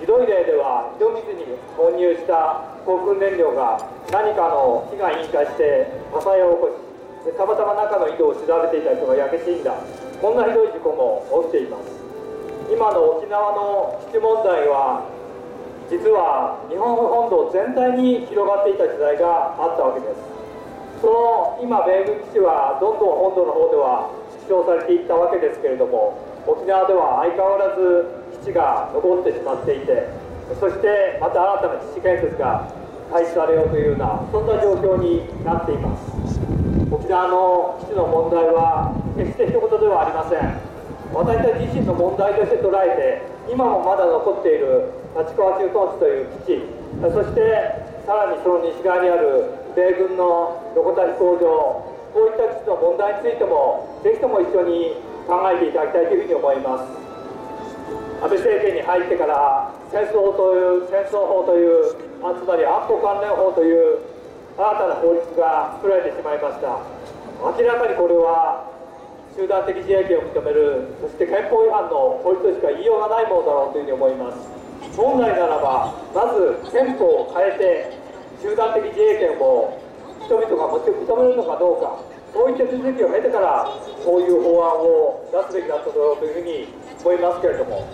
ひどい例では井戸水に混入した航空燃料が何かの火が引火して火災を起こしたまたま中の井戸を調べていた人が焼け死んだ。こんなひどい事故も起きています。今の沖縄の基地問題は実は日本本土全体に広がっていた時代があったわけです。その今米軍基地はどんどん本土の方では縮小されていったわけですけれども沖縄では相変わらず基地が残ってしまっていてそしてまた新たな基地建設が開始されようというようなそんな状況になっています。沖縄の基地の問題は決して一言ではありません。私たち自身の問題として捉えて今もまだ残っている立川駐屯地という基地そしてさらにその西側にある米軍の横田飛行場こういった基地の問題についてもぜひとも一緒に考えていただきたいというふうに思います。安倍政権に入ってから戦争という戦争法というあつまり安保関連法という新たな法律が作られてしまいました。明らかにこれは集団的自衛権を認めるそして憲法違反の法律としか言いようがないものだろうというふうに思います。本来ならばまず憲法を変えて集団的自衛権を人々がもち認めるのかどうかそういった手続きを経てからこういう法案を出すべきだっただろうというふうに思いますけれども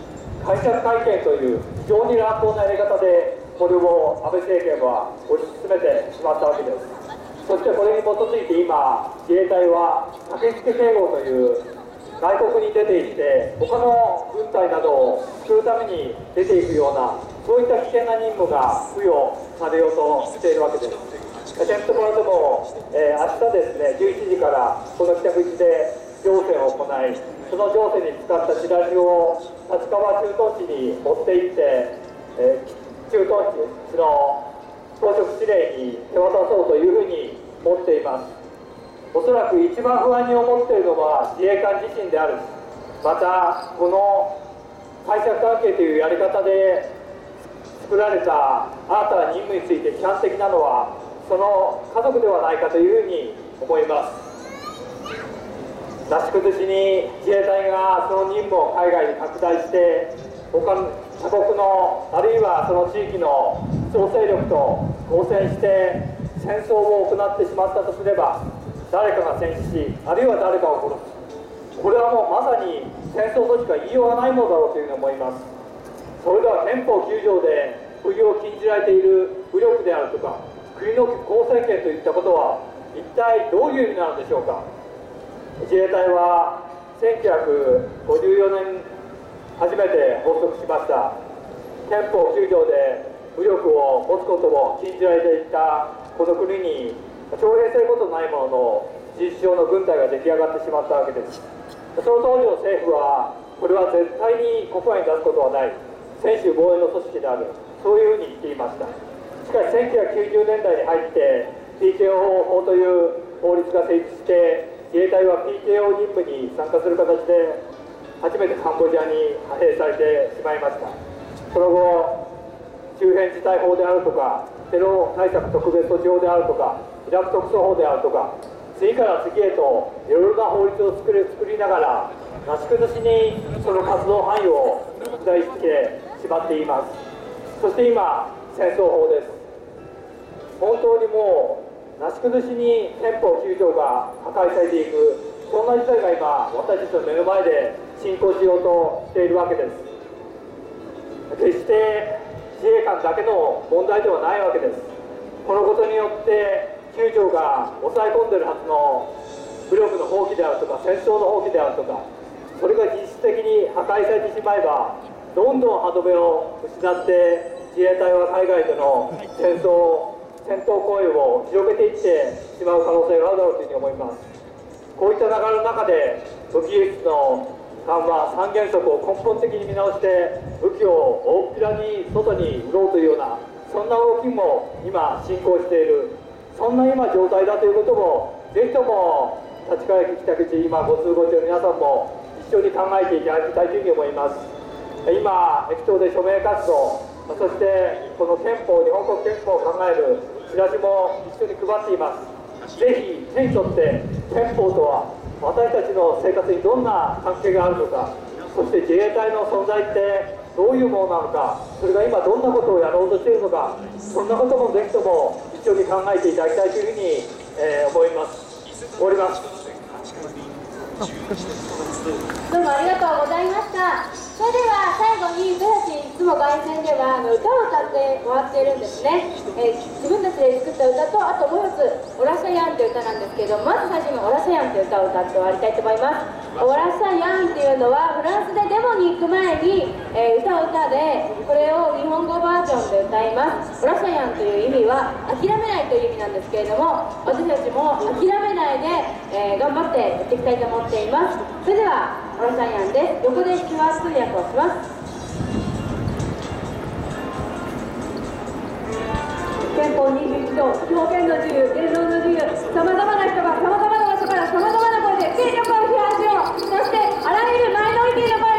解釈会見という非常に乱暴なやり方でこれを安倍政権は推し進めてしまったわけです。そしてこれに基づいて今自衛隊は駆けつけ警護という外国に出て行って他の軍隊などを救うために出ていくようなそういった危険な任務が付与されようとしているわけです。テント村でも、えー明日ですね11時からこの北口で行政を行いその行政に使ったチラシを立川駐屯地に持って行って、えー駐屯地の当直司令に手渡そうというふうに思っています。おそらく一番不安に思っているのは自衛官自身である。またこの解釈関係というやり方で作られた新たな任務について批判的なのはその家族ではないかというふうに思います。なし崩しに自衛隊がその任務を海外に拡大して他他国のあるいはその地域の調整力と交戦して戦争を行ってしまったとすれば誰かが戦死しあるいは誰かを殺す。これはもうまさに戦争としか言いようがないものだろうというふうに思います。それでは憲法9条で不義を禁じられている武力であるとか国の公正権といったことは一体どういう意味なのでしょうか？自衛隊は1954年初めて発足しました。憲法9条で武力を持つことを禁じられていたこの国に徴兵することないものの事実上の軍隊が出来上がってしまったわけです。その当時の政府はこれは絶対に国外に出すことはない。専守防衛の組織である。そういうふうに言っていました。しかし1990年代に入って PKO 法という法律が成立して自衛隊は PKO 任務に参加する形で初めてカンボジアに派兵されてしまいました。その後周辺事態法であるとかテロ対策特別措置法であるとかイラク特措法であるとか次から次へといろいろな法律を作り作りながらなし崩しにその活動範囲を拡大してしまっていますそして今戦争法です。本当にもうなし崩しに憲法9条が破壊されていくそんな事態が今私たちの目の前で進行しようとしているわけです。決して自衛官だけの問題ではないわけです。このことによって9条が抑え込んでるはずの武力の放棄であるとか戦争の放棄であるとかそれが実質的に破壊されてしまえばどんどん歯止めを失って自衛隊は海外での戦争戦闘行為を広げていってしまう可能性があるだろうというふうに思います。こういった流れの中で武器輸出の緩和三原則を根本的に見直して武器を大っぴらに外に売ろうというようなそんな動きも今進行している。そんな今状態だということもぜひとも立川駅北口今ご通ご中の皆さんも一緒に考えていただきたいというふうに思います今駅長で署名活動そしてこの憲法日本国憲法を考えるチラシも一緒に配っています。ぜひ手に取って憲法とは私たちの生活にどんな関係があるのかそして自衛隊の存在ってどういうものなのかそれが今どんなことをやろうとしているのかそんなこともぜひとも一緒に考えていただきたいというふうに、えー、思います。終わります。どうもありがとうございました。それでは最後に私たちいつも凱旋ではあの歌を歌ってもらっているんですね、えー自分たちで作った歌とあともう一つ「オラシャヤン」という歌なんですけどまず最初に「オラシャヤン」という歌を歌って終わりたいと思います。オラシャヤンっていうのはフランスでデモに行く前に、えー歌を歌でこれを日本語バージョンで歌います。オラシャヤンという意味は諦めないという意味なんですけれども私たちも諦めないで、えー頑張ってやっていきたいと思っています。それではオラシャヤンです横で手話通訳をします憲法21条表現の自由言論の自由さまざまな人がさまざまな場所からさまざまな声で権力を批判しようそしてあらゆるマイノリティの声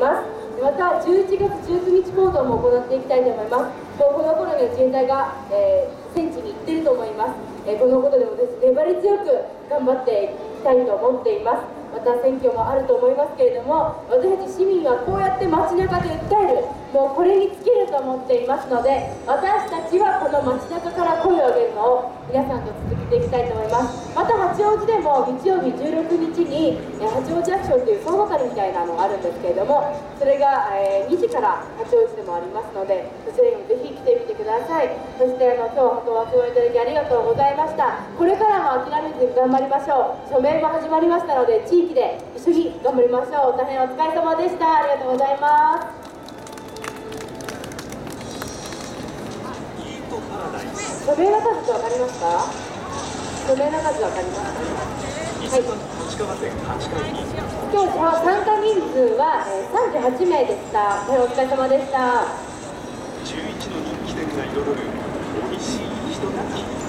ます。また11月19日行動も行っていきたいと思います。もうこの頃には自衛隊が、えー戦地に行ってると思います、えーこのことでもですね粘り強く頑張っていきたいと思っています。また選挙もあると思いますけれども私たち市民はこうやって街中で訴える。もうこれに尽きると思っていますので私たちはこの街中から声を上げるのを皆さんと続けていきたいと思います。また八王子でも日曜日16日に八王子アクションという総合会みたいなのがあるんですけれどもそれが、え2時から八王子でもありますのでそちらにもぜひ来てみてください。そしてあの今日は本当お集まりいただきありがとうございました。これからも諦めずに頑張りましょう。署名も始まりましたので地域で一緒に頑張りましょう。大変お疲れ様でした。ありがとうございます。署名の数って分かりますか署名の数分かりますか、はい、今日は参加人数は、えー、38名でした。はいお疲れ様でした。11の人気店が彩る美味しいひととき